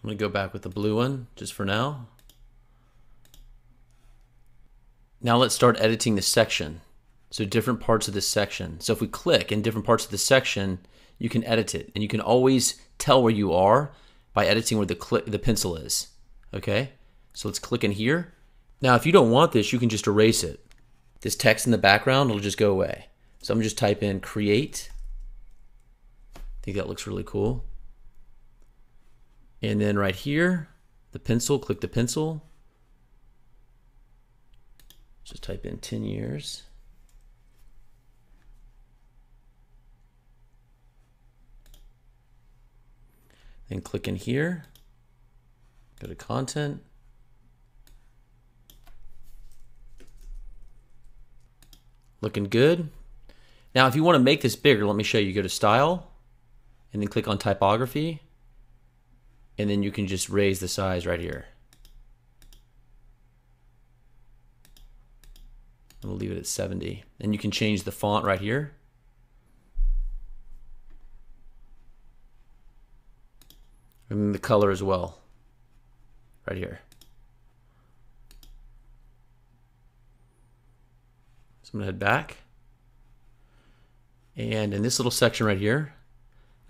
I'm going to go back with the blue one just for now. Now let's start editing the section. So different parts of this section. So if we click in different parts of the section, you can edit it. And you can always tell where you are by editing where the, click, the pencil is. Okay? So let's click in here. Now if you don't want this, you can just erase it. This text in the background will just go away. So I'm gonna just type in create. I think that looks really cool. And then right here, the pencil, click the pencil. Just type in 10 years. Then click in here, go to content. Looking good. Now, if you want to make this bigger, let me show you. Go to Style, and then click on Typography, and then you can just raise the size right here. We'll leave it at 70. And you can change the font right here. And the color as well, right here. So I'm gonna head back. And in this little section right here,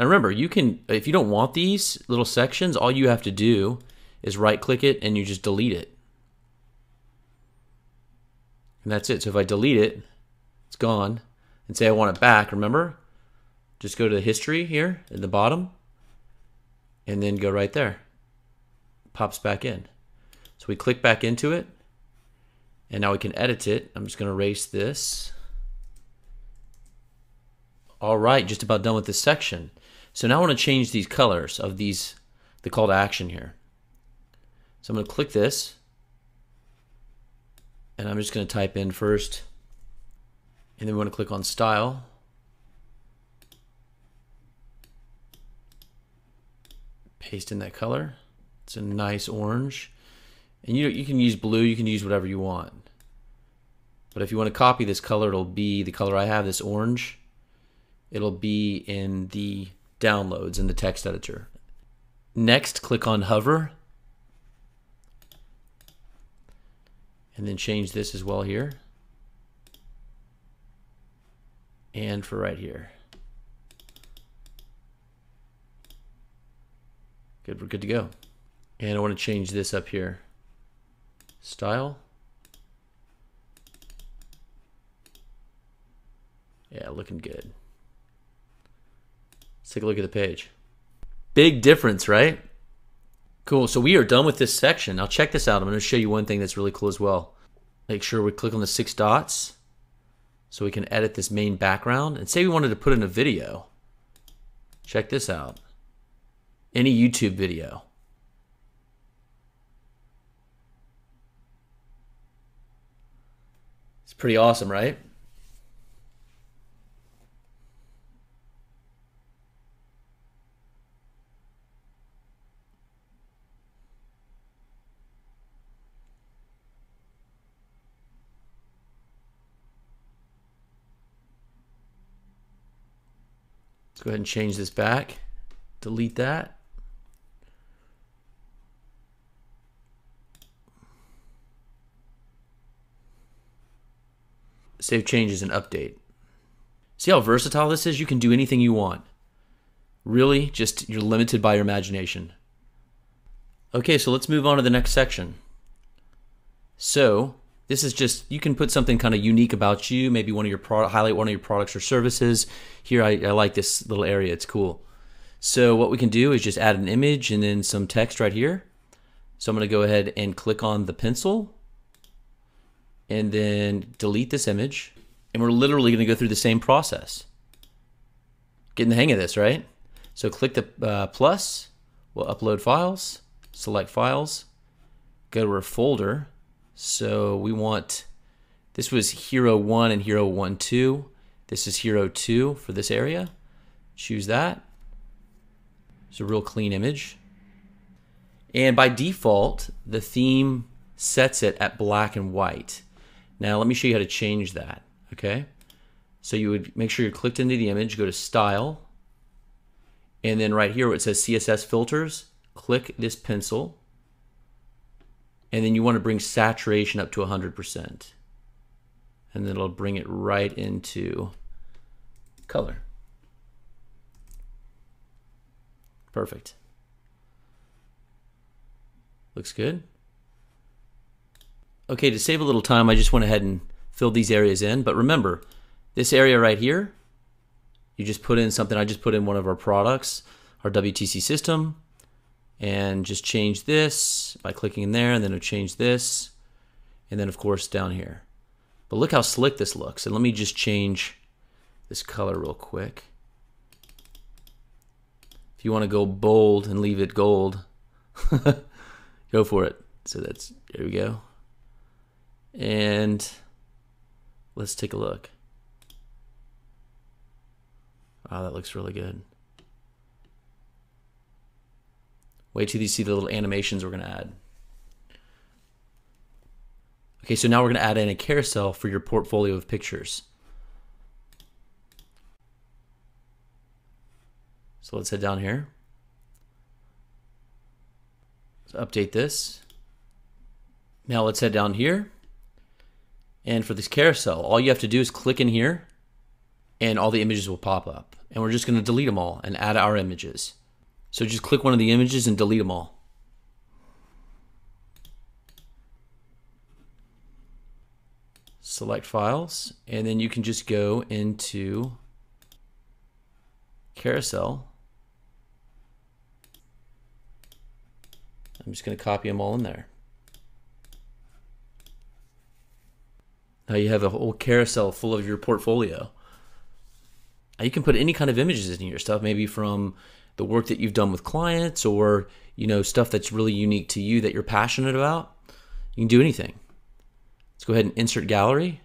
now remember, you can, if you don't want these little sections, all you have to do is right click it and you just delete it. And that's it. So if I delete it, it's gone. And say I want it back, remember? Just go to the history here at the bottom and then go right there. Pops back in. So we click back into it and now we can edit it. I'm just going to erase this. All right, just about done with this section. So now I want to change these colors of these, the call to action here. So I'm going to click this, and I'm just going to type in first, and then we want to click on style. Paste in that color. It's a nice orange. And you, you can use blue, you can use whatever you want. But if you want to copy this color, it'll be the color I have, this orange. It'll be in the downloads in the text editor. Next, click on hover. And then change this as well here. And for right here. Good, we're good to go. And I want to change this up here. Style. Yeah, looking good. Let's take a look at the page. Big difference, right? Cool, so we are done with this section. Now check this out. I'm gonna show you one thing that's really cool as well. Make sure we click on the six dots so we can edit this main background. And say we wanted to put in a video. Check this out. Any YouTube video. It's pretty awesome, right? Let's go ahead and change this back. Delete that. Save changes and update. See how versatile this is? You can do anything you want. Really, just you're limited by your imagination. Okay, so let's move on to the next section. So, this is just, you can put something kind of unique about you, maybe one of your product, highlight one of your products or services. Here, I, I like this little area, it's cool. So what we can do is just add an image and then some text right here. So I'm gonna go ahead and click on the pencil and then delete this image. And we're literally gonna go through the same process. Getting the hang of this, right? So click the uh, plus, we'll upload files, select files, go to our folder. So we want, this was Hero 1 and Hero 1 2. This is Hero 2 for this area. Choose that. It's a real clean image. And by default, the theme sets it at black and white. Now let me show you how to change that, okay? So you would make sure you're clicked into the image, go to Style, and then right here where it says CSS Filters, click this pencil, and then you want to bring saturation up to 100%. And then it'll bring it right into color. Perfect. Looks good. Okay, to save a little time, I just went ahead and filled these areas in. But remember, this area right here, you just put in something. I just put in one of our products, our WTC system, and just change this by clicking in there, and then it'll change this, and then of course down here. But look how slick this looks. And let me just change this color real quick. If you want to go bold and leave it gold, go for it. So that's, there we go. And let's take a look. Wow, that looks really good. Wait till you see the little animations we're going to add. Okay, so now we're going to add in a carousel for your portfolio of pictures. So let's head down here. Let's update this. Now let's head down here. And for this carousel, all you have to do is click in here and all the images will pop up. And we're just going to delete them all and add our images. So just click one of the images and delete them all. Select files, and then you can just go into carousel. I'm just going to copy them all in there. Now you have a whole carousel full of your portfolio. You can put any kind of images in your stuff, maybe from the work that you've done with clients or you know stuff that's really unique to you that you're passionate about. You can do anything. Let's go ahead and insert gallery.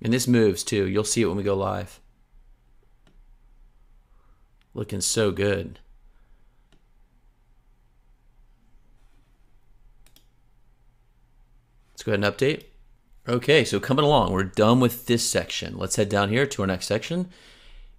And this moves too. You'll see it when we go live. Looking so good. Let's go ahead and update. Okay, so coming along, we're done with this section. Let's head down here to our next section.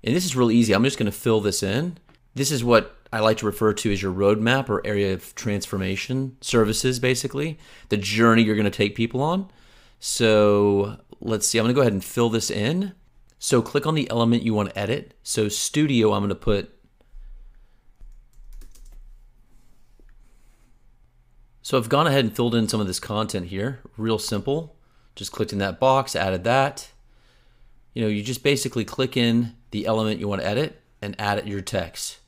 And this is real easy. I'm just going to fill this in. This is what I like to refer to as your roadmap or area of transformation services, basically, the journey you're going to take people on. So let's see, I'm going to go ahead and fill this in. So click on the element you want to edit. So studio, I'm going to put So I've gone ahead and filled in some of this content here, real simple. Just clicked in that box, added that. You know, you just basically click in the element you want to edit and add it your text.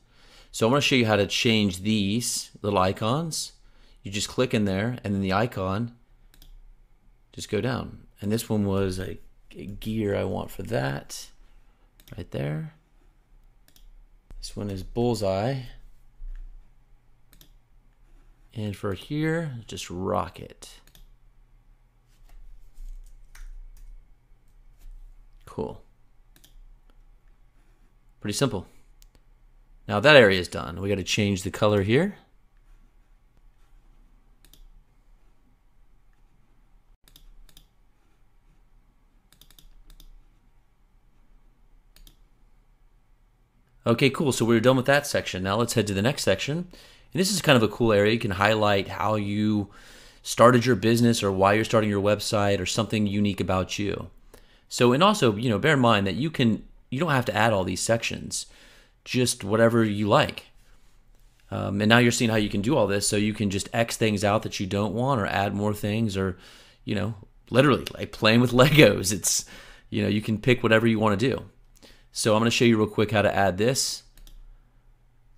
So I'm going to show you how to change these little icons. You just click in there and then the icon just go down. And this one was a, gear I want for that right there. This one is bullseye. And for here, just rocket. Cool. Pretty simple. Now that area is done. We got to change the color here. Okay, cool. So we're done with that section. Now let's head to the next section. And this is kind of a cool area. You can highlight how you started your business or why you're starting your website or something unique about you. So, and also, you know, bear in mind that you can, you don't have to add all these sections, just whatever you like. Um, and now you're seeing how you can do all this. So you can just X things out that you don't want or add more things or, you know, literally like playing with Legos. It's, you know, you can pick whatever you want to do. So I'm going to show you real quick how to add this.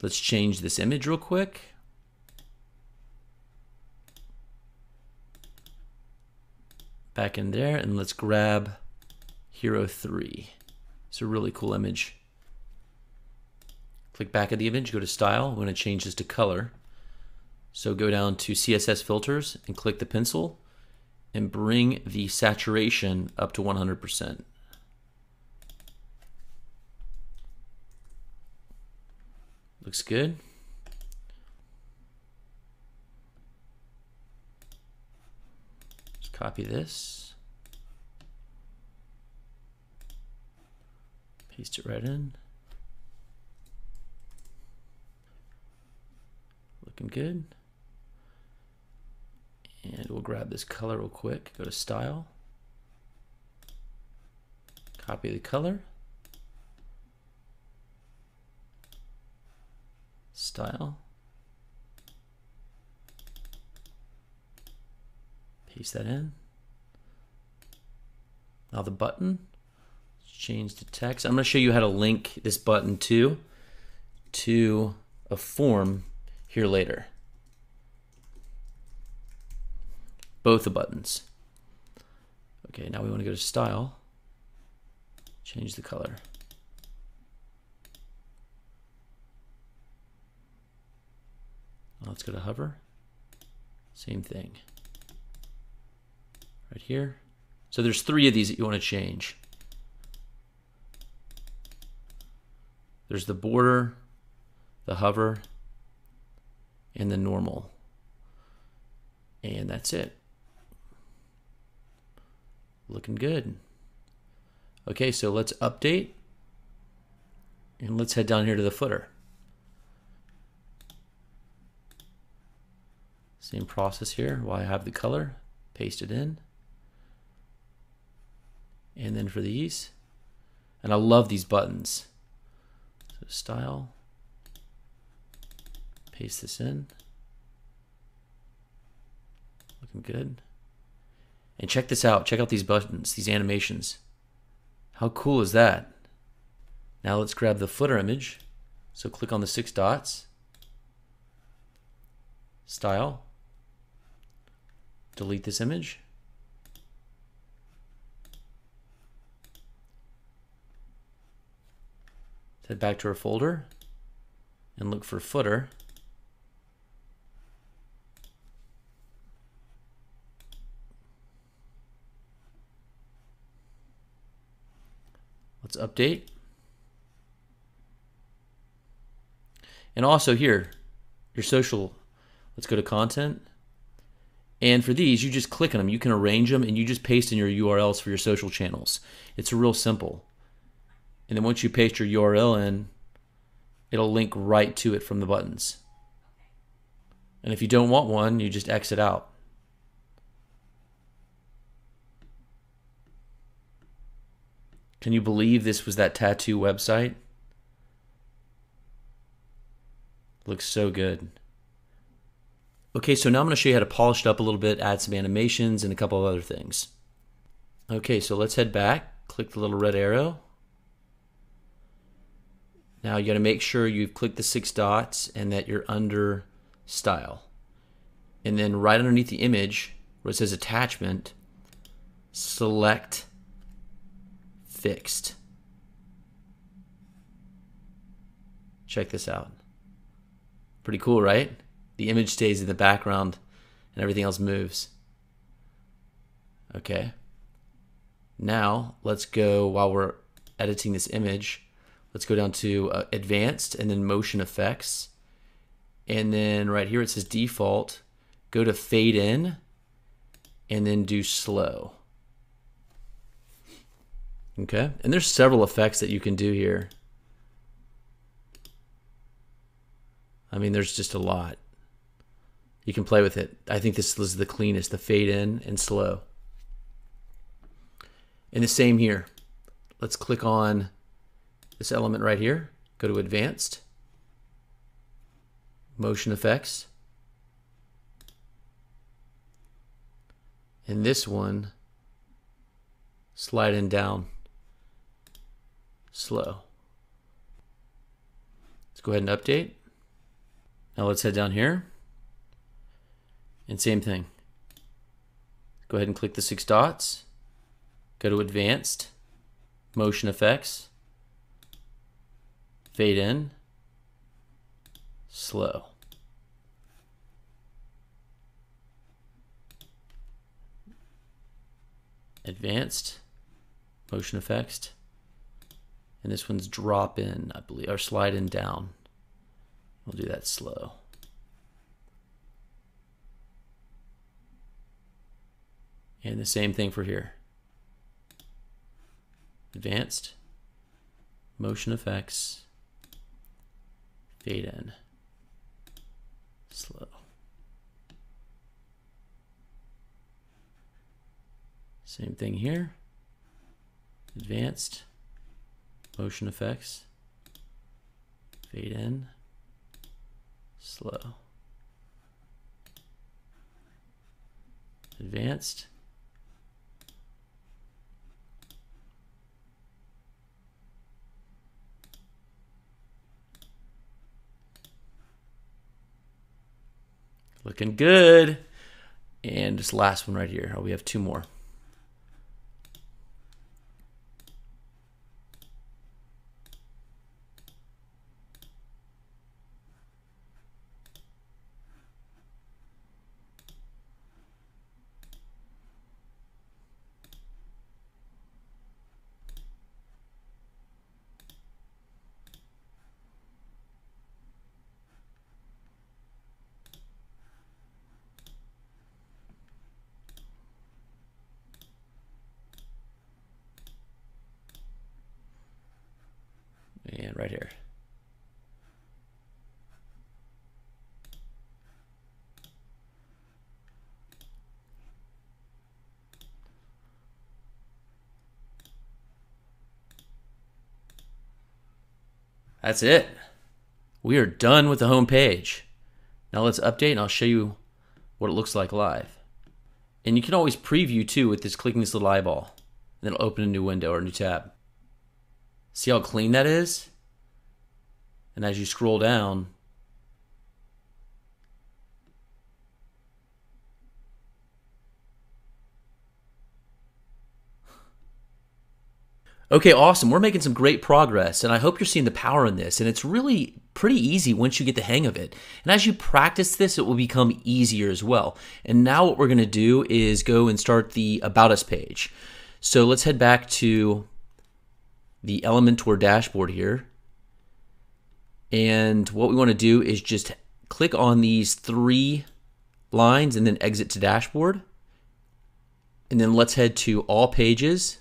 Let's change this image real quick. back in there and let's grab Hero 3. It's a really cool image. Click back at the image, go to style. We're going to change this to color. So go down to CSS filters and click the pencil and bring the saturation up to 100%. Looks good. Just copy this. Paste it right in. Looking good. And we'll grab this color real quick. Go to Style. Copy the color. Style. Paste that in. Now the button. Change the text. I'm going to show you how to link this button to to a form here later. Both the buttons. Okay, now we want to go to Style. Change the color. Let's go to hover. Same thing. Right here. So there's three of these that you want to change. There's the border, the hover, and the normal. And that's it. Looking good. Okay, so let's update. And let's head down here to the footer. Same process here. While I have the color, paste it in. And then for these, and I love these buttons. Style, paste this in. Looking good. And check this out. Check out these buttons, these animations. How cool is that? Now let's grab the footer image. So click on the six dots. Style. Delete this image. Head back to our folder and look for footer. Let's update. And also here, your social, let's go to content. And for these, you just click on them. You can arrange them and you just paste in your URLs for your social channels. It's real simple. And then once you paste your URL in, it'll link right to it from the buttons. And if you don't want one, you just exit out. Can you believe this was that tattoo website? Looks so good. Okay, so now I'm going to show you how to polish it up a little bit, add some animations, and a couple of other things. Okay, so let's head back. Click the little red arrow. Now you got to make sure you've clicked the six dots and that you're under style. And then right underneath the image where it says attachment, select fixed. Check this out. Pretty cool, right? the image stays in the background and everything else moves. Okay. Now let's go, while we're editing this image, let's go down to uh, advanced and then motion effects. And then right here it says default, go to fade in and then do slow. Okay. And there's several effects that you can do here. I mean, there's just a lot you can play with it. I think this is the cleanest, the fade in and slow. And the same here. Let's click on this element right here. Go to advanced, motion effects. And this one, slide in down, slow. Let's go ahead and update. Now let's head down here. And same thing. Go ahead and click the six dots. Go to Advanced, Motion Effects, Fade in, Slow. Advanced, Motion Effects, and this one's drop in, I believe, or slide in down. We'll do that slow. And the same thing for here. Advanced, motion effects, fade in, slow. Same thing here. Advanced, motion effects, fade in, slow. Advanced, Looking good. And this last one right here. Oh, we have two more. and right here. That's it. We are done with the home page. Now let's update and I'll show you what it looks like live. And you can always preview too with this clicking this little eyeball. And it'll open a new window or a new tab. See how clean that is? And as you scroll down, Okay, awesome. We're making some great progress, and I hope you're seeing the power in this. And it's really pretty easy once you get the hang of it. And as you practice this, it will become easier as well. And now what we're going to do is go and start the About Us page. So let's head back to the Elementor dashboard here. And what we want to do is just click on these three lines and then exit to dashboard. And then let's head to all pages.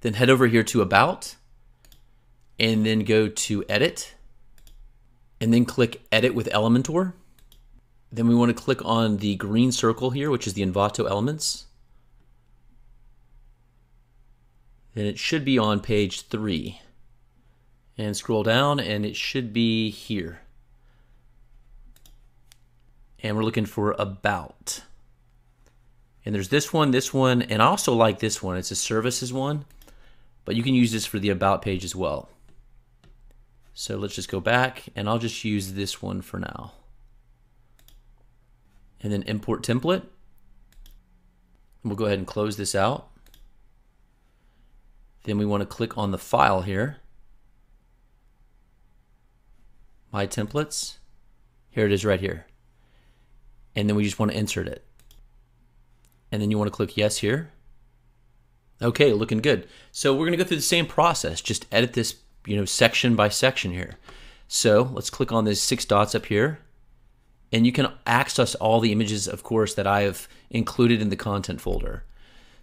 Then head over here to about and then go to edit and then click edit with Elementor. Then we want to click on the green circle here, which is the Envato elements. Then it should be on page three. And scroll down and it should be here. And we're looking for about. And there's this one, this one, and I also like this one. It's a services one, but you can use this for the about page as well. So let's just go back and I'll just use this one for now. And then import template. We'll go ahead and close this out. Then we want to click on the file here. My templates. Here it is right here. And then we just want to insert it. And then you want to click yes here. Okay, looking good. So we're going to go through the same process. Just edit this, you know, section by section here. So let's click on these six dots up here. And you can access all the images, of course, that I have included in the content folder.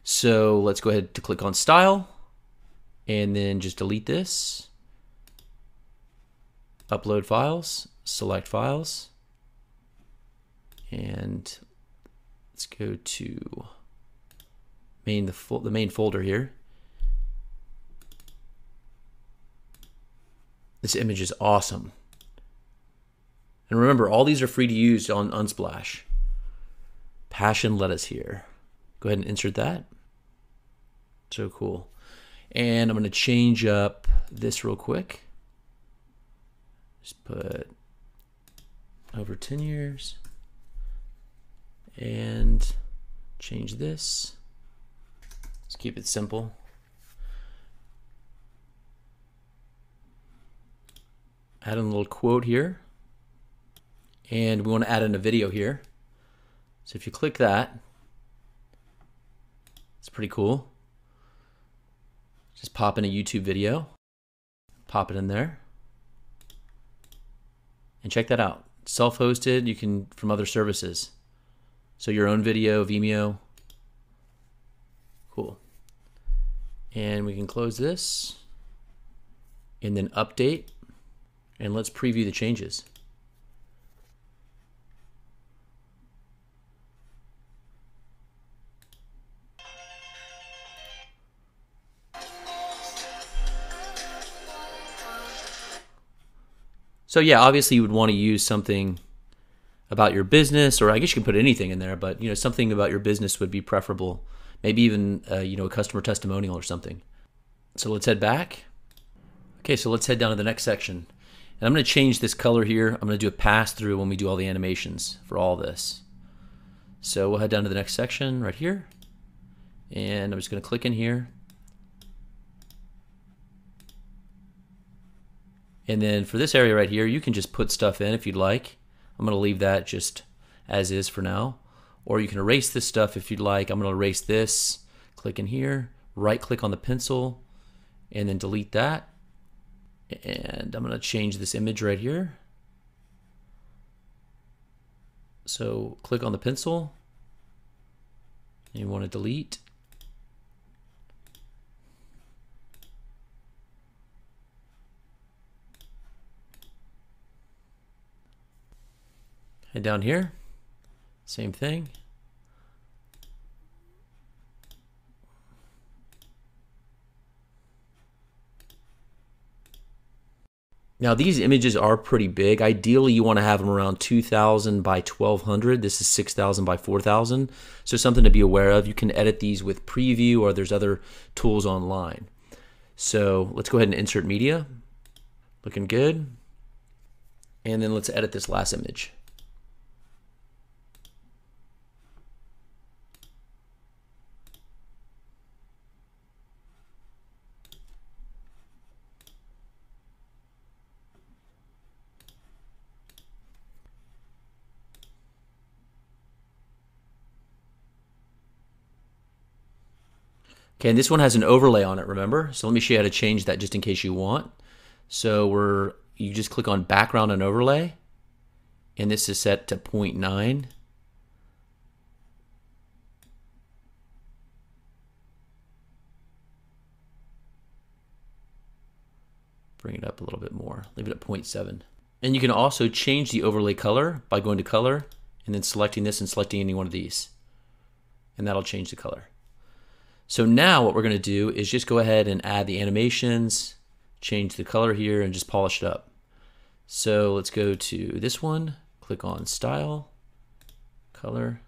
So let's go ahead to click on style and then just delete this. Upload files, select files, and let's go to main the, the main folder here. This image is awesome. And remember, all these are free to use on Unsplash. Passion lettuce here. Go ahead and insert that. So cool. And I'm going to change up this real quick. Just put over 10 years. And change this. Let's keep it simple. Add in a little quote here. And we want to add in a video here. So if you click that, it's pretty cool. Just pop in a YouTube video, pop it in there, and check that out. Self-hosted, you can from other services. So your own video, Vimeo. Cool. And we can close this and then update and let's preview the changes. So yeah, obviously you would want to use something about your business, or I guess you can put anything in there, but you know something about your business would be preferable. Maybe even uh, you know a customer testimonial or something. So let's head back. Okay, so let's head down to the next section. And I'm going to change this color here. I'm going to do a pass through when we do all the animations for all this. So we'll head down to the next section right here. And I'm just going to click in here. And then for this area right here, you can just put stuff in if you'd like. I'm going to leave that just as is for now. Or you can erase this stuff if you'd like. I'm going to erase this. Click in here, right click on the pencil, and then delete that. And I'm going to change this image right here. So click on the pencil. And you want to delete. Head down here, same thing. Now these images are pretty big. Ideally you want to have them around 2000 by 1200. This is 6000 by 4000. So something to be aware of. You can edit these with preview or there's other tools online. So let's go ahead and insert media. Looking good. And then let's edit this last image. Okay, and this one has an overlay on it, remember? So let me show you how to change that just in case you want. So we're you just click on background and overlay, and this is set to 0.9. Bring it up a little bit more, leave it at 0.7. And you can also change the overlay color by going to color and then selecting this and selecting any one of these. And that'll change the color. So now what we're going to do is just go ahead and add the animations, change the color here, and just polish it up. So let's go to this one, click on Style, Color,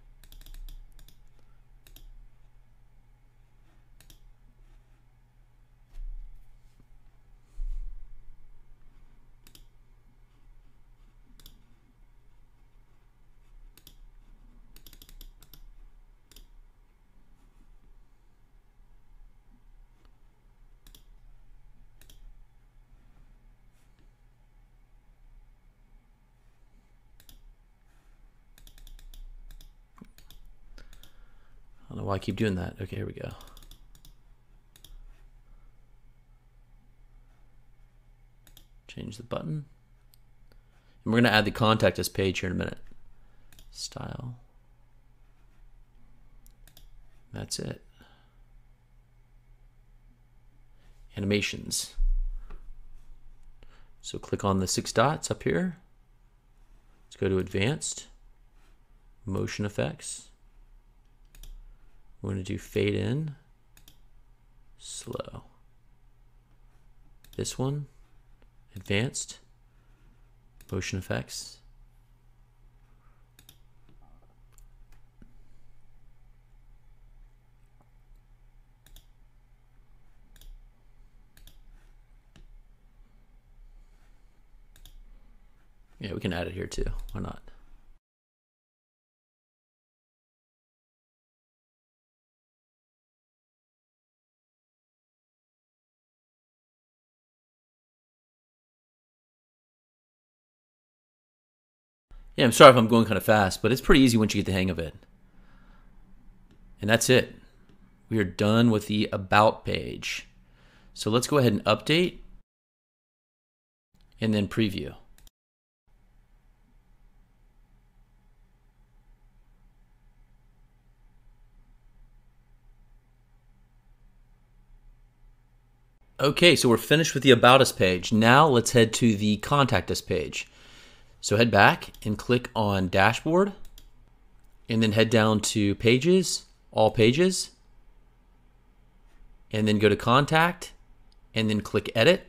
why I keep doing that. Okay, here we go. Change the button. And we're going to add the contact us page here in a minute. Style. That's it. Animations. So click on the six dots up here. Let's go to advanced, motion effects. We're going to do fade in, slow. This one, advanced, motion effects. Yeah, we can add it here too. Why not? Yeah, I'm sorry if I'm going kind of fast, but it's pretty easy once you get the hang of it. And that's it. We are done with the About page. So let's go ahead and update and then preview. Okay, so we're finished with the About Us page. Now let's head to the Contact Us page. So head back and click on Dashboard, and then head down to Pages, All Pages, and then go to Contact, and then click Edit,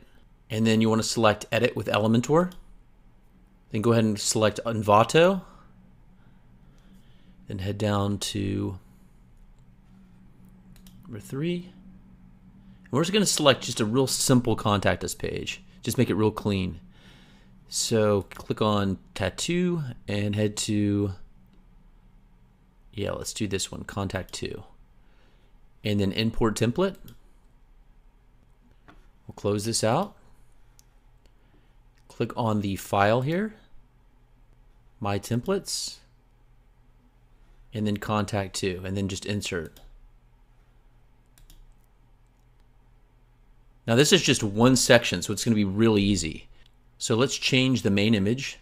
and then you want to select Edit with Elementor. Then go ahead and select Envato, then head down to number three, we're just going to select just a real simple contact us page. Just make it real clean. So click on tattoo and head to, yeah, let's do this one, contact two. And then import template. We'll close this out. Click on the file here, my templates, and then contact two, and then just insert. Now this is just one section, so it's going to be really easy. So let's change the main image.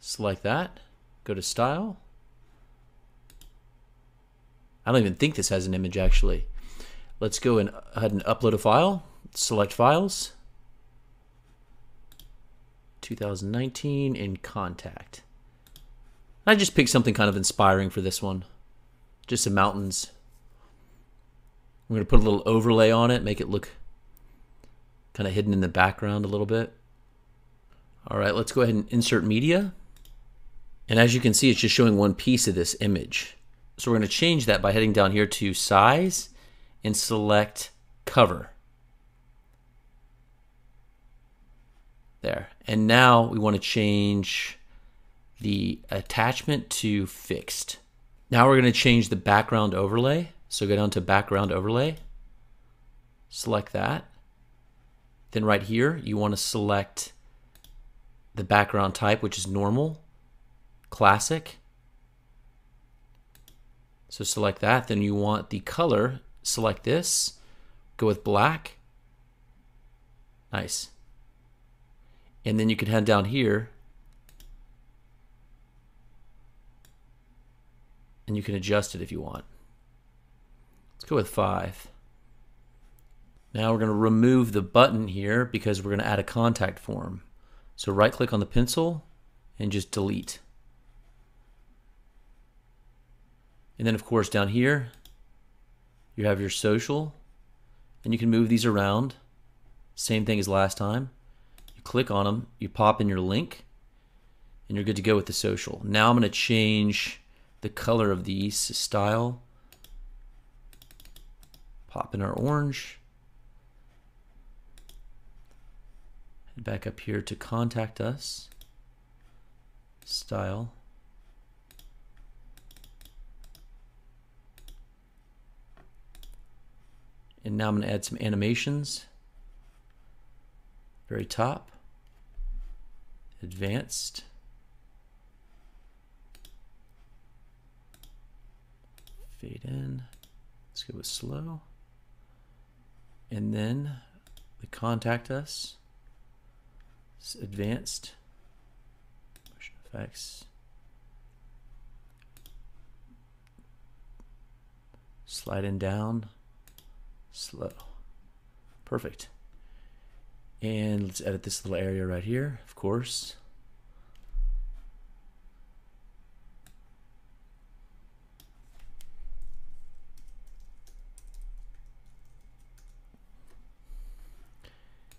Select that, go to style. I don't even think this has an image actually. Let's go and ahead and upload a file. Select files. 2019 in contact. I just picked something kind of inspiring for this one. Just some mountains. I'm going to put a little overlay on it, make it look kind of hidden in the background a little bit. All right, let's go ahead and insert media. And as you can see, it's just showing one piece of this image. So we're going to change that by heading down here to size and select cover. There. And now we want to change the attachment to fixed. Now we're going to change the background overlay. So go down to background overlay, select that. Then right here, you want to select the background type, which is normal, classic. So select that. Then you want the color, select this, go with black. Nice. And then you can head down here and you can adjust it if you want. Let's go with five. Now we're going to remove the button here because we're going to add a contact form. So right click on the pencil and just delete. And then of course down here you have your social and you can move these around. Same thing as last time. You click on them, you pop in your link and you're good to go with the social. Now I'm going to change the color of these style Pop in our orange. Back up here to contact us. Style. And now I'm going to add some animations. Very top. Advanced. Fade in. Let's go with slow and then the contact us advanced. Motion effects. Sliding down. Slow. Perfect. And let's edit this little area right here of course.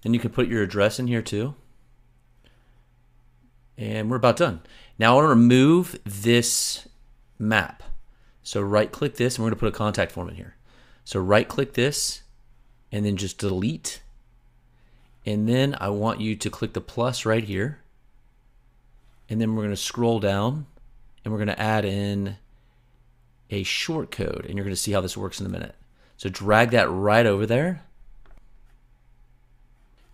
And you can put your address in here too. And we're about done. Now I want to remove this map. So right click this and we're going to put a contact form in here. So right click this and then just delete. And then I want you to click the plus right here. And then we're going to scroll down and we're going to add in a short code and you're going to see how this works in a minute. So drag that right over there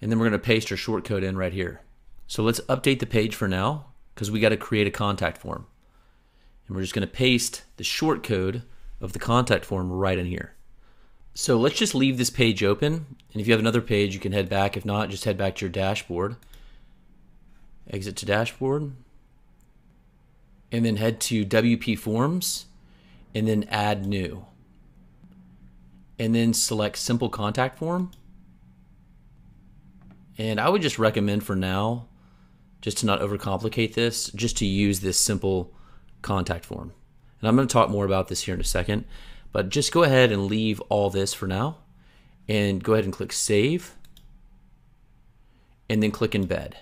and then we're going to paste our short code in right here. So let's update the page for now because we got to create a contact form. And we're just going to paste the short code of the contact form right in here. So let's just leave this page open. And if you have another page, you can head back. If not, just head back to your dashboard. Exit to dashboard. And then head to WP Forms and then add new. And then select simple contact form. And I would just recommend for now, just to not overcomplicate this, just to use this simple contact form. And I'm going to talk more about this here in a second, but just go ahead and leave all this for now and go ahead and click save and then click embed.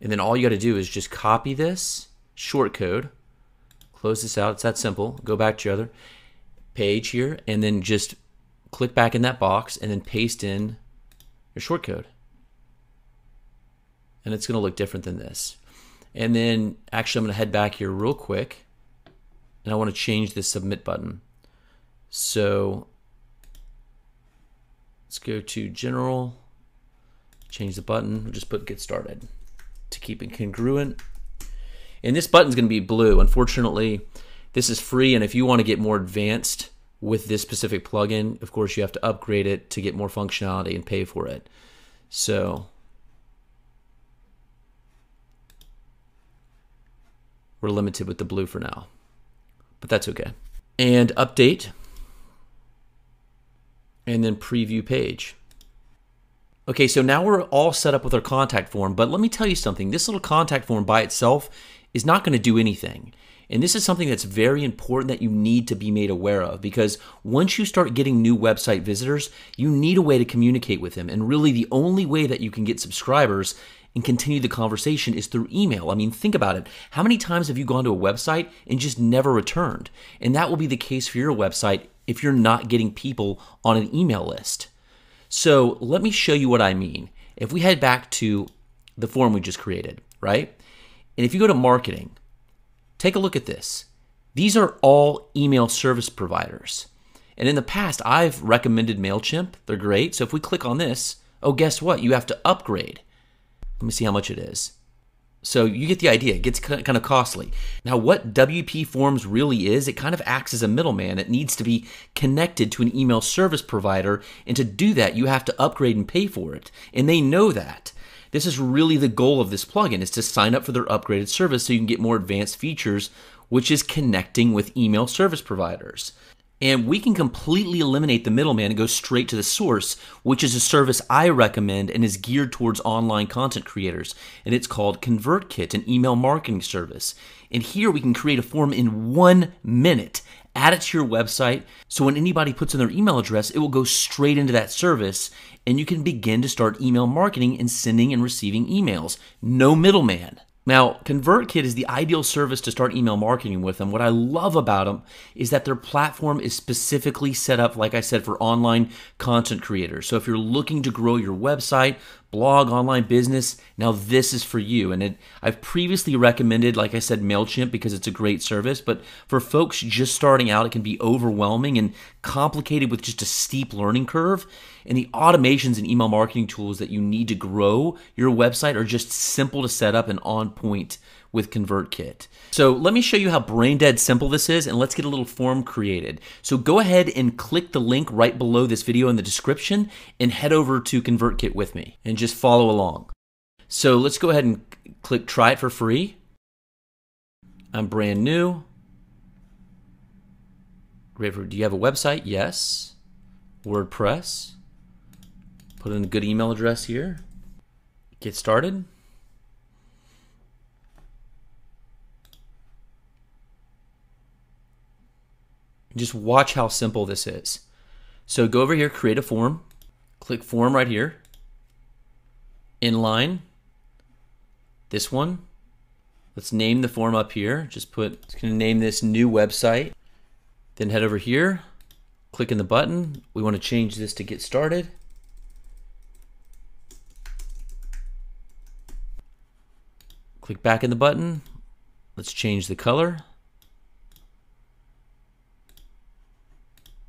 And then all you got to do is just copy this short code, close this out. It's that simple. Go back to your other page here and then just click back in that box and then paste in your short code and it's going to look different than this. And then actually I'm going to head back here real quick and I want to change this submit button. So let's go to general, change the button, we'll just put get started to keep it congruent. And this button's going to be blue. Unfortunately, this is free and if you want to get more advanced with this specific plugin, of course you have to upgrade it to get more functionality and pay for it. So we're limited with the blue for now, but that's okay. And update, and then preview page. Okay, so now we're all set up with our contact form, but let me tell you something. This little contact form by itself is not going to do anything. And this is something that's very important that you need to be made aware of because once you start getting new website visitors, you need a way to communicate with them. And really, the only way that you can get subscribers and continue the conversation is through email. I mean, think about it. How many times have you gone to a website and just never returned? And that will be the case for your website if you're not getting people on an email list. So let me show you what I mean. If we head back to the form we just created, right? And if you go to marketing, take a look at this. These are all email service providers. And in the past, I've recommended MailChimp. They're great. So if we click on this, oh, guess what? You have to upgrade. Let me see how much it is. So you get the idea. It gets kind of costly. Now, what WP Forms really is, it kind of acts as a middleman. It needs to be connected to an email service provider. And to do that, you have to upgrade and pay for it. And they know that. This is really the goal of this plugin is to sign up for their upgraded service so you can get more advanced features, which is connecting with email service providers. And we can completely eliminate the middleman and go straight to the source, which is a service I recommend and is geared towards online content creators. And it's called ConvertKit, an email marketing service. And here we can create a form in one minute, add it to your website. So when anybody puts in their email address, it will go straight into that service. And you can begin to start email marketing and sending and receiving emails. No middleman. Now, ConvertKit is the ideal service to start email marketing with them. What I love about them is that their platform is specifically set up, like I said, for online content creators. So if you're looking to grow your website, blog, online business, now this is for you. And it, I've previously recommended, like I said, MailChimp because it's a great service. But for folks just starting out, it can be overwhelming and complicated with just a steep learning curve. And the automations and email marketing tools that you need to grow your website are just simple to set up and on point with ConvertKit. So let me show you how brain dead simple this is and let's get a little form created. So go ahead and click the link right below this video in the description and head over to ConvertKit with me and just follow along. So let's go ahead and click try it for free. I'm brand new. Do you have a website? Yes. WordPress. Put in a good email address here. Get started. Just watch how simple this is. So go over here, create a form, click form right here, inline, this one. Let's name the form up here. Just put, it's gonna name this new website. Then head over here, click in the button. We wanna change this to get started. Click back in the button. Let's change the color.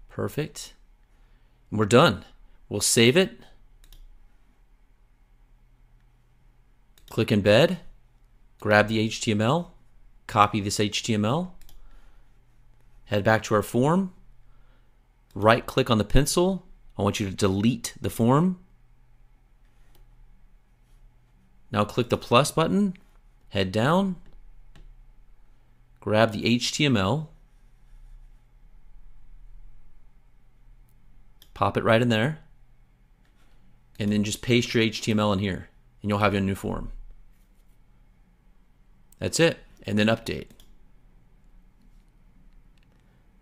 Perfect. And we're done. We'll save it. Click embed, grab the HTML, copy this HTML, head back to our form, right click on the pencil. I want you to delete the form. Now click the plus button, head down, grab the HTML, pop it right in there, and then just paste your HTML in here, and you'll have your new form. That's it, and then update.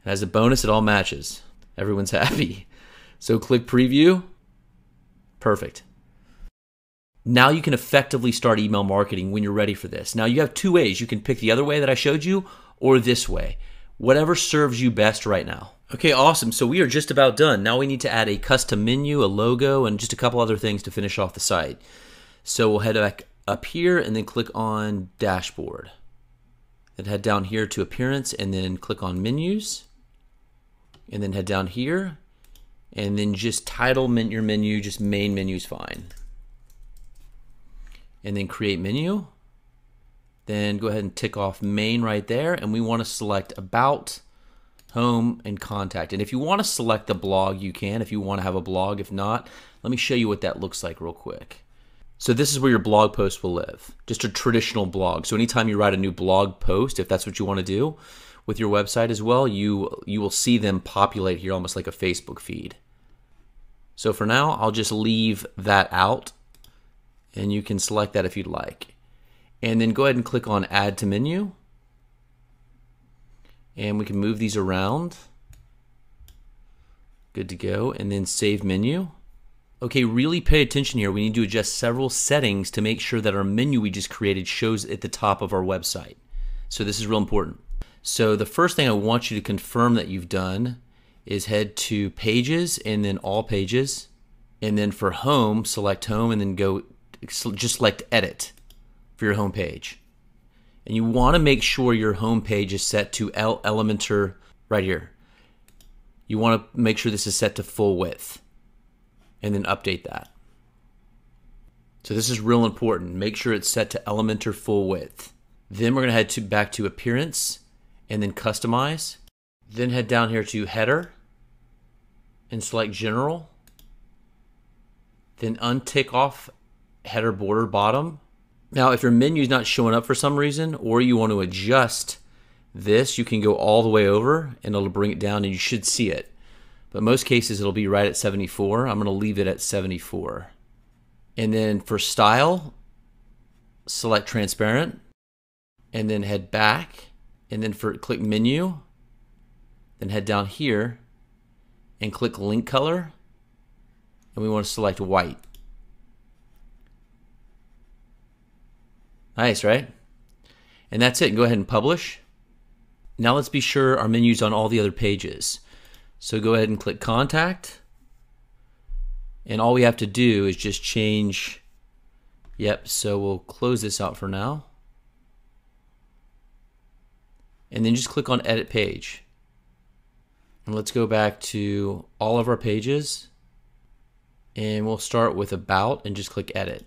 As a bonus, it all matches. Everyone's happy. So click preview. Perfect. Now you can effectively start email marketing when you're ready for this. Now you have two ways. You can pick the other way that I showed you or this way. Whatever serves you best right now. Okay, awesome. So we are just about done. Now we need to add a custom menu, a logo, and just a couple other things to finish off the site. So we'll head back up here and then click on dashboard. Then head down here to appearance and then click on menus. And then head down here and then just title your menu, just main menu is fine and then create menu. Then go ahead and tick off main right there. And we want to select about, home, and contact. And if you want to select the blog, you can if you want to have a blog. If not, let me show you what that looks like real quick. So this is where your blog post will live, just a traditional blog. So anytime you write a new blog post, if that's what you want to do with your website as well, you you will see them populate here almost like a Facebook feed. So for now, I'll just leave that out and you can select that if you'd like. And then go ahead and click on Add to Menu. And we can move these around. Good to go. And then Save Menu. Okay, really pay attention here. We need to adjust several settings to make sure that our menu we just created shows at the top of our website. So this is real important. So the first thing I want you to confirm that you've done is head to Pages and then All Pages. And then for Home, select Home and then go just select edit for your home page. And you want to make sure your home page is set to L Elementor right here. You want to make sure this is set to full width and then update that. So this is real important. Make sure it's set to Elementor full width. Then we're going to head to back to appearance and then customize. Then head down here to header and select general. Then untick off header border bottom. Now, if your menu is not showing up for some reason, or you want to adjust this, you can go all the way over and it'll bring it down and you should see it. But most cases it'll be right at 74. I'm going to leave it at 74. And then for style, select transparent and then head back and then for click menu, then head down here and click link color and we want to select white. Nice, right? And that's it. Go ahead and publish. Now let's be sure our menu's on all the other pages. So go ahead and click contact. And all we have to do is just change. Yep, so we'll close this out for now. And then just click on edit page. And let's go back to all of our pages. And we'll start with about and just click edit.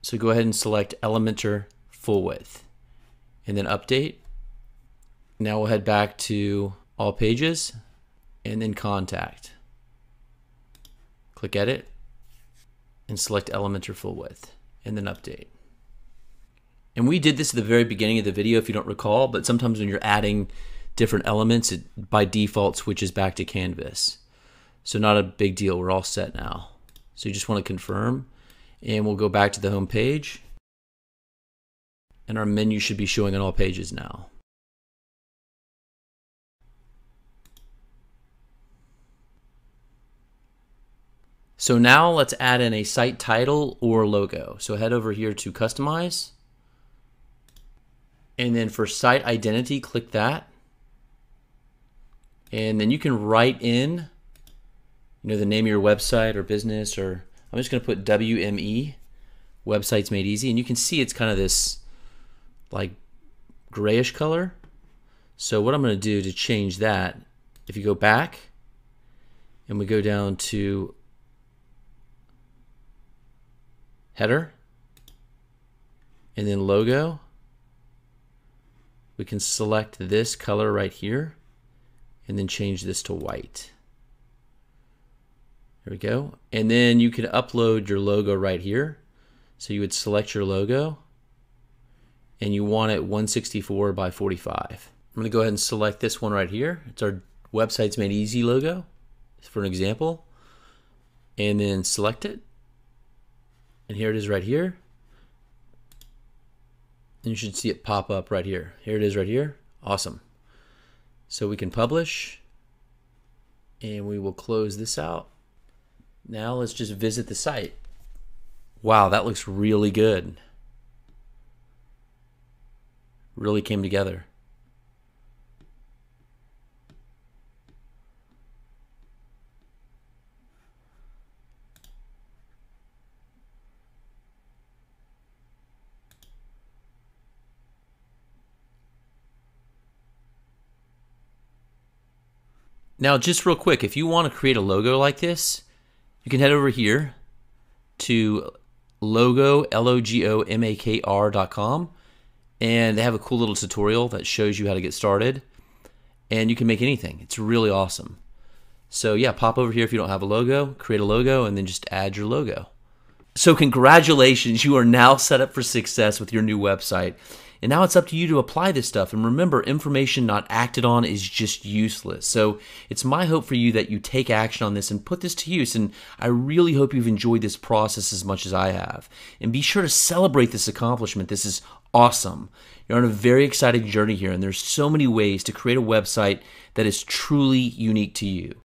So go ahead and select Elementor full width and then update. Now we'll head back to all pages and then contact. Click edit and select Elementor full width and then update. And we did this at the very beginning of the video if you don't recall, but sometimes when you're adding different elements, it by default switches back to canvas. So not a big deal, we're all set now. So you just want to confirm and we'll go back to the home page. And our menu should be showing on all pages now. So now let's add in a site title or logo. So head over here to customize. And then for site identity, click that. And then you can write in, you know, the name of your website or business or I'm just going to put WME, Websites Made Easy, and you can see it's kind of this like grayish color. So what I'm going to do to change that, if you go back and we go down to header, and then logo. We can select this color right here and then change this to white. There we go. And then you can upload your logo right here. So you would select your logo and you want it 164 by 45. I'm going to go ahead and select this one right here. It's our Websites Made Easy logo for an example. And then select it. And here it is right here. And you should see it pop up right here. Here it is right here. Awesome. So we can publish and we will close this out. Now let's just visit the site. Wow, that looks really good. Really came together. Now, just real quick, if you want to create a logo like this, you can head over here to logo, L-O-G-O-M-A-K-R dot com, and they have a cool little tutorial that shows you how to get started, and you can make anything. It's really awesome. So yeah, pop over here if you don't have a logo, create a logo, and then just add your logo. So congratulations, you are now set up for success with your new website. And now it's up to you to apply this stuff. And remember, information not acted on is just useless. So it's my hope for you that you take action on this and put this to use. And I really hope you've enjoyed this process as much as I have. And be sure to celebrate this accomplishment. This is awesome. You're on a very exciting journey here, and there's so many ways to create a website that is truly unique to you.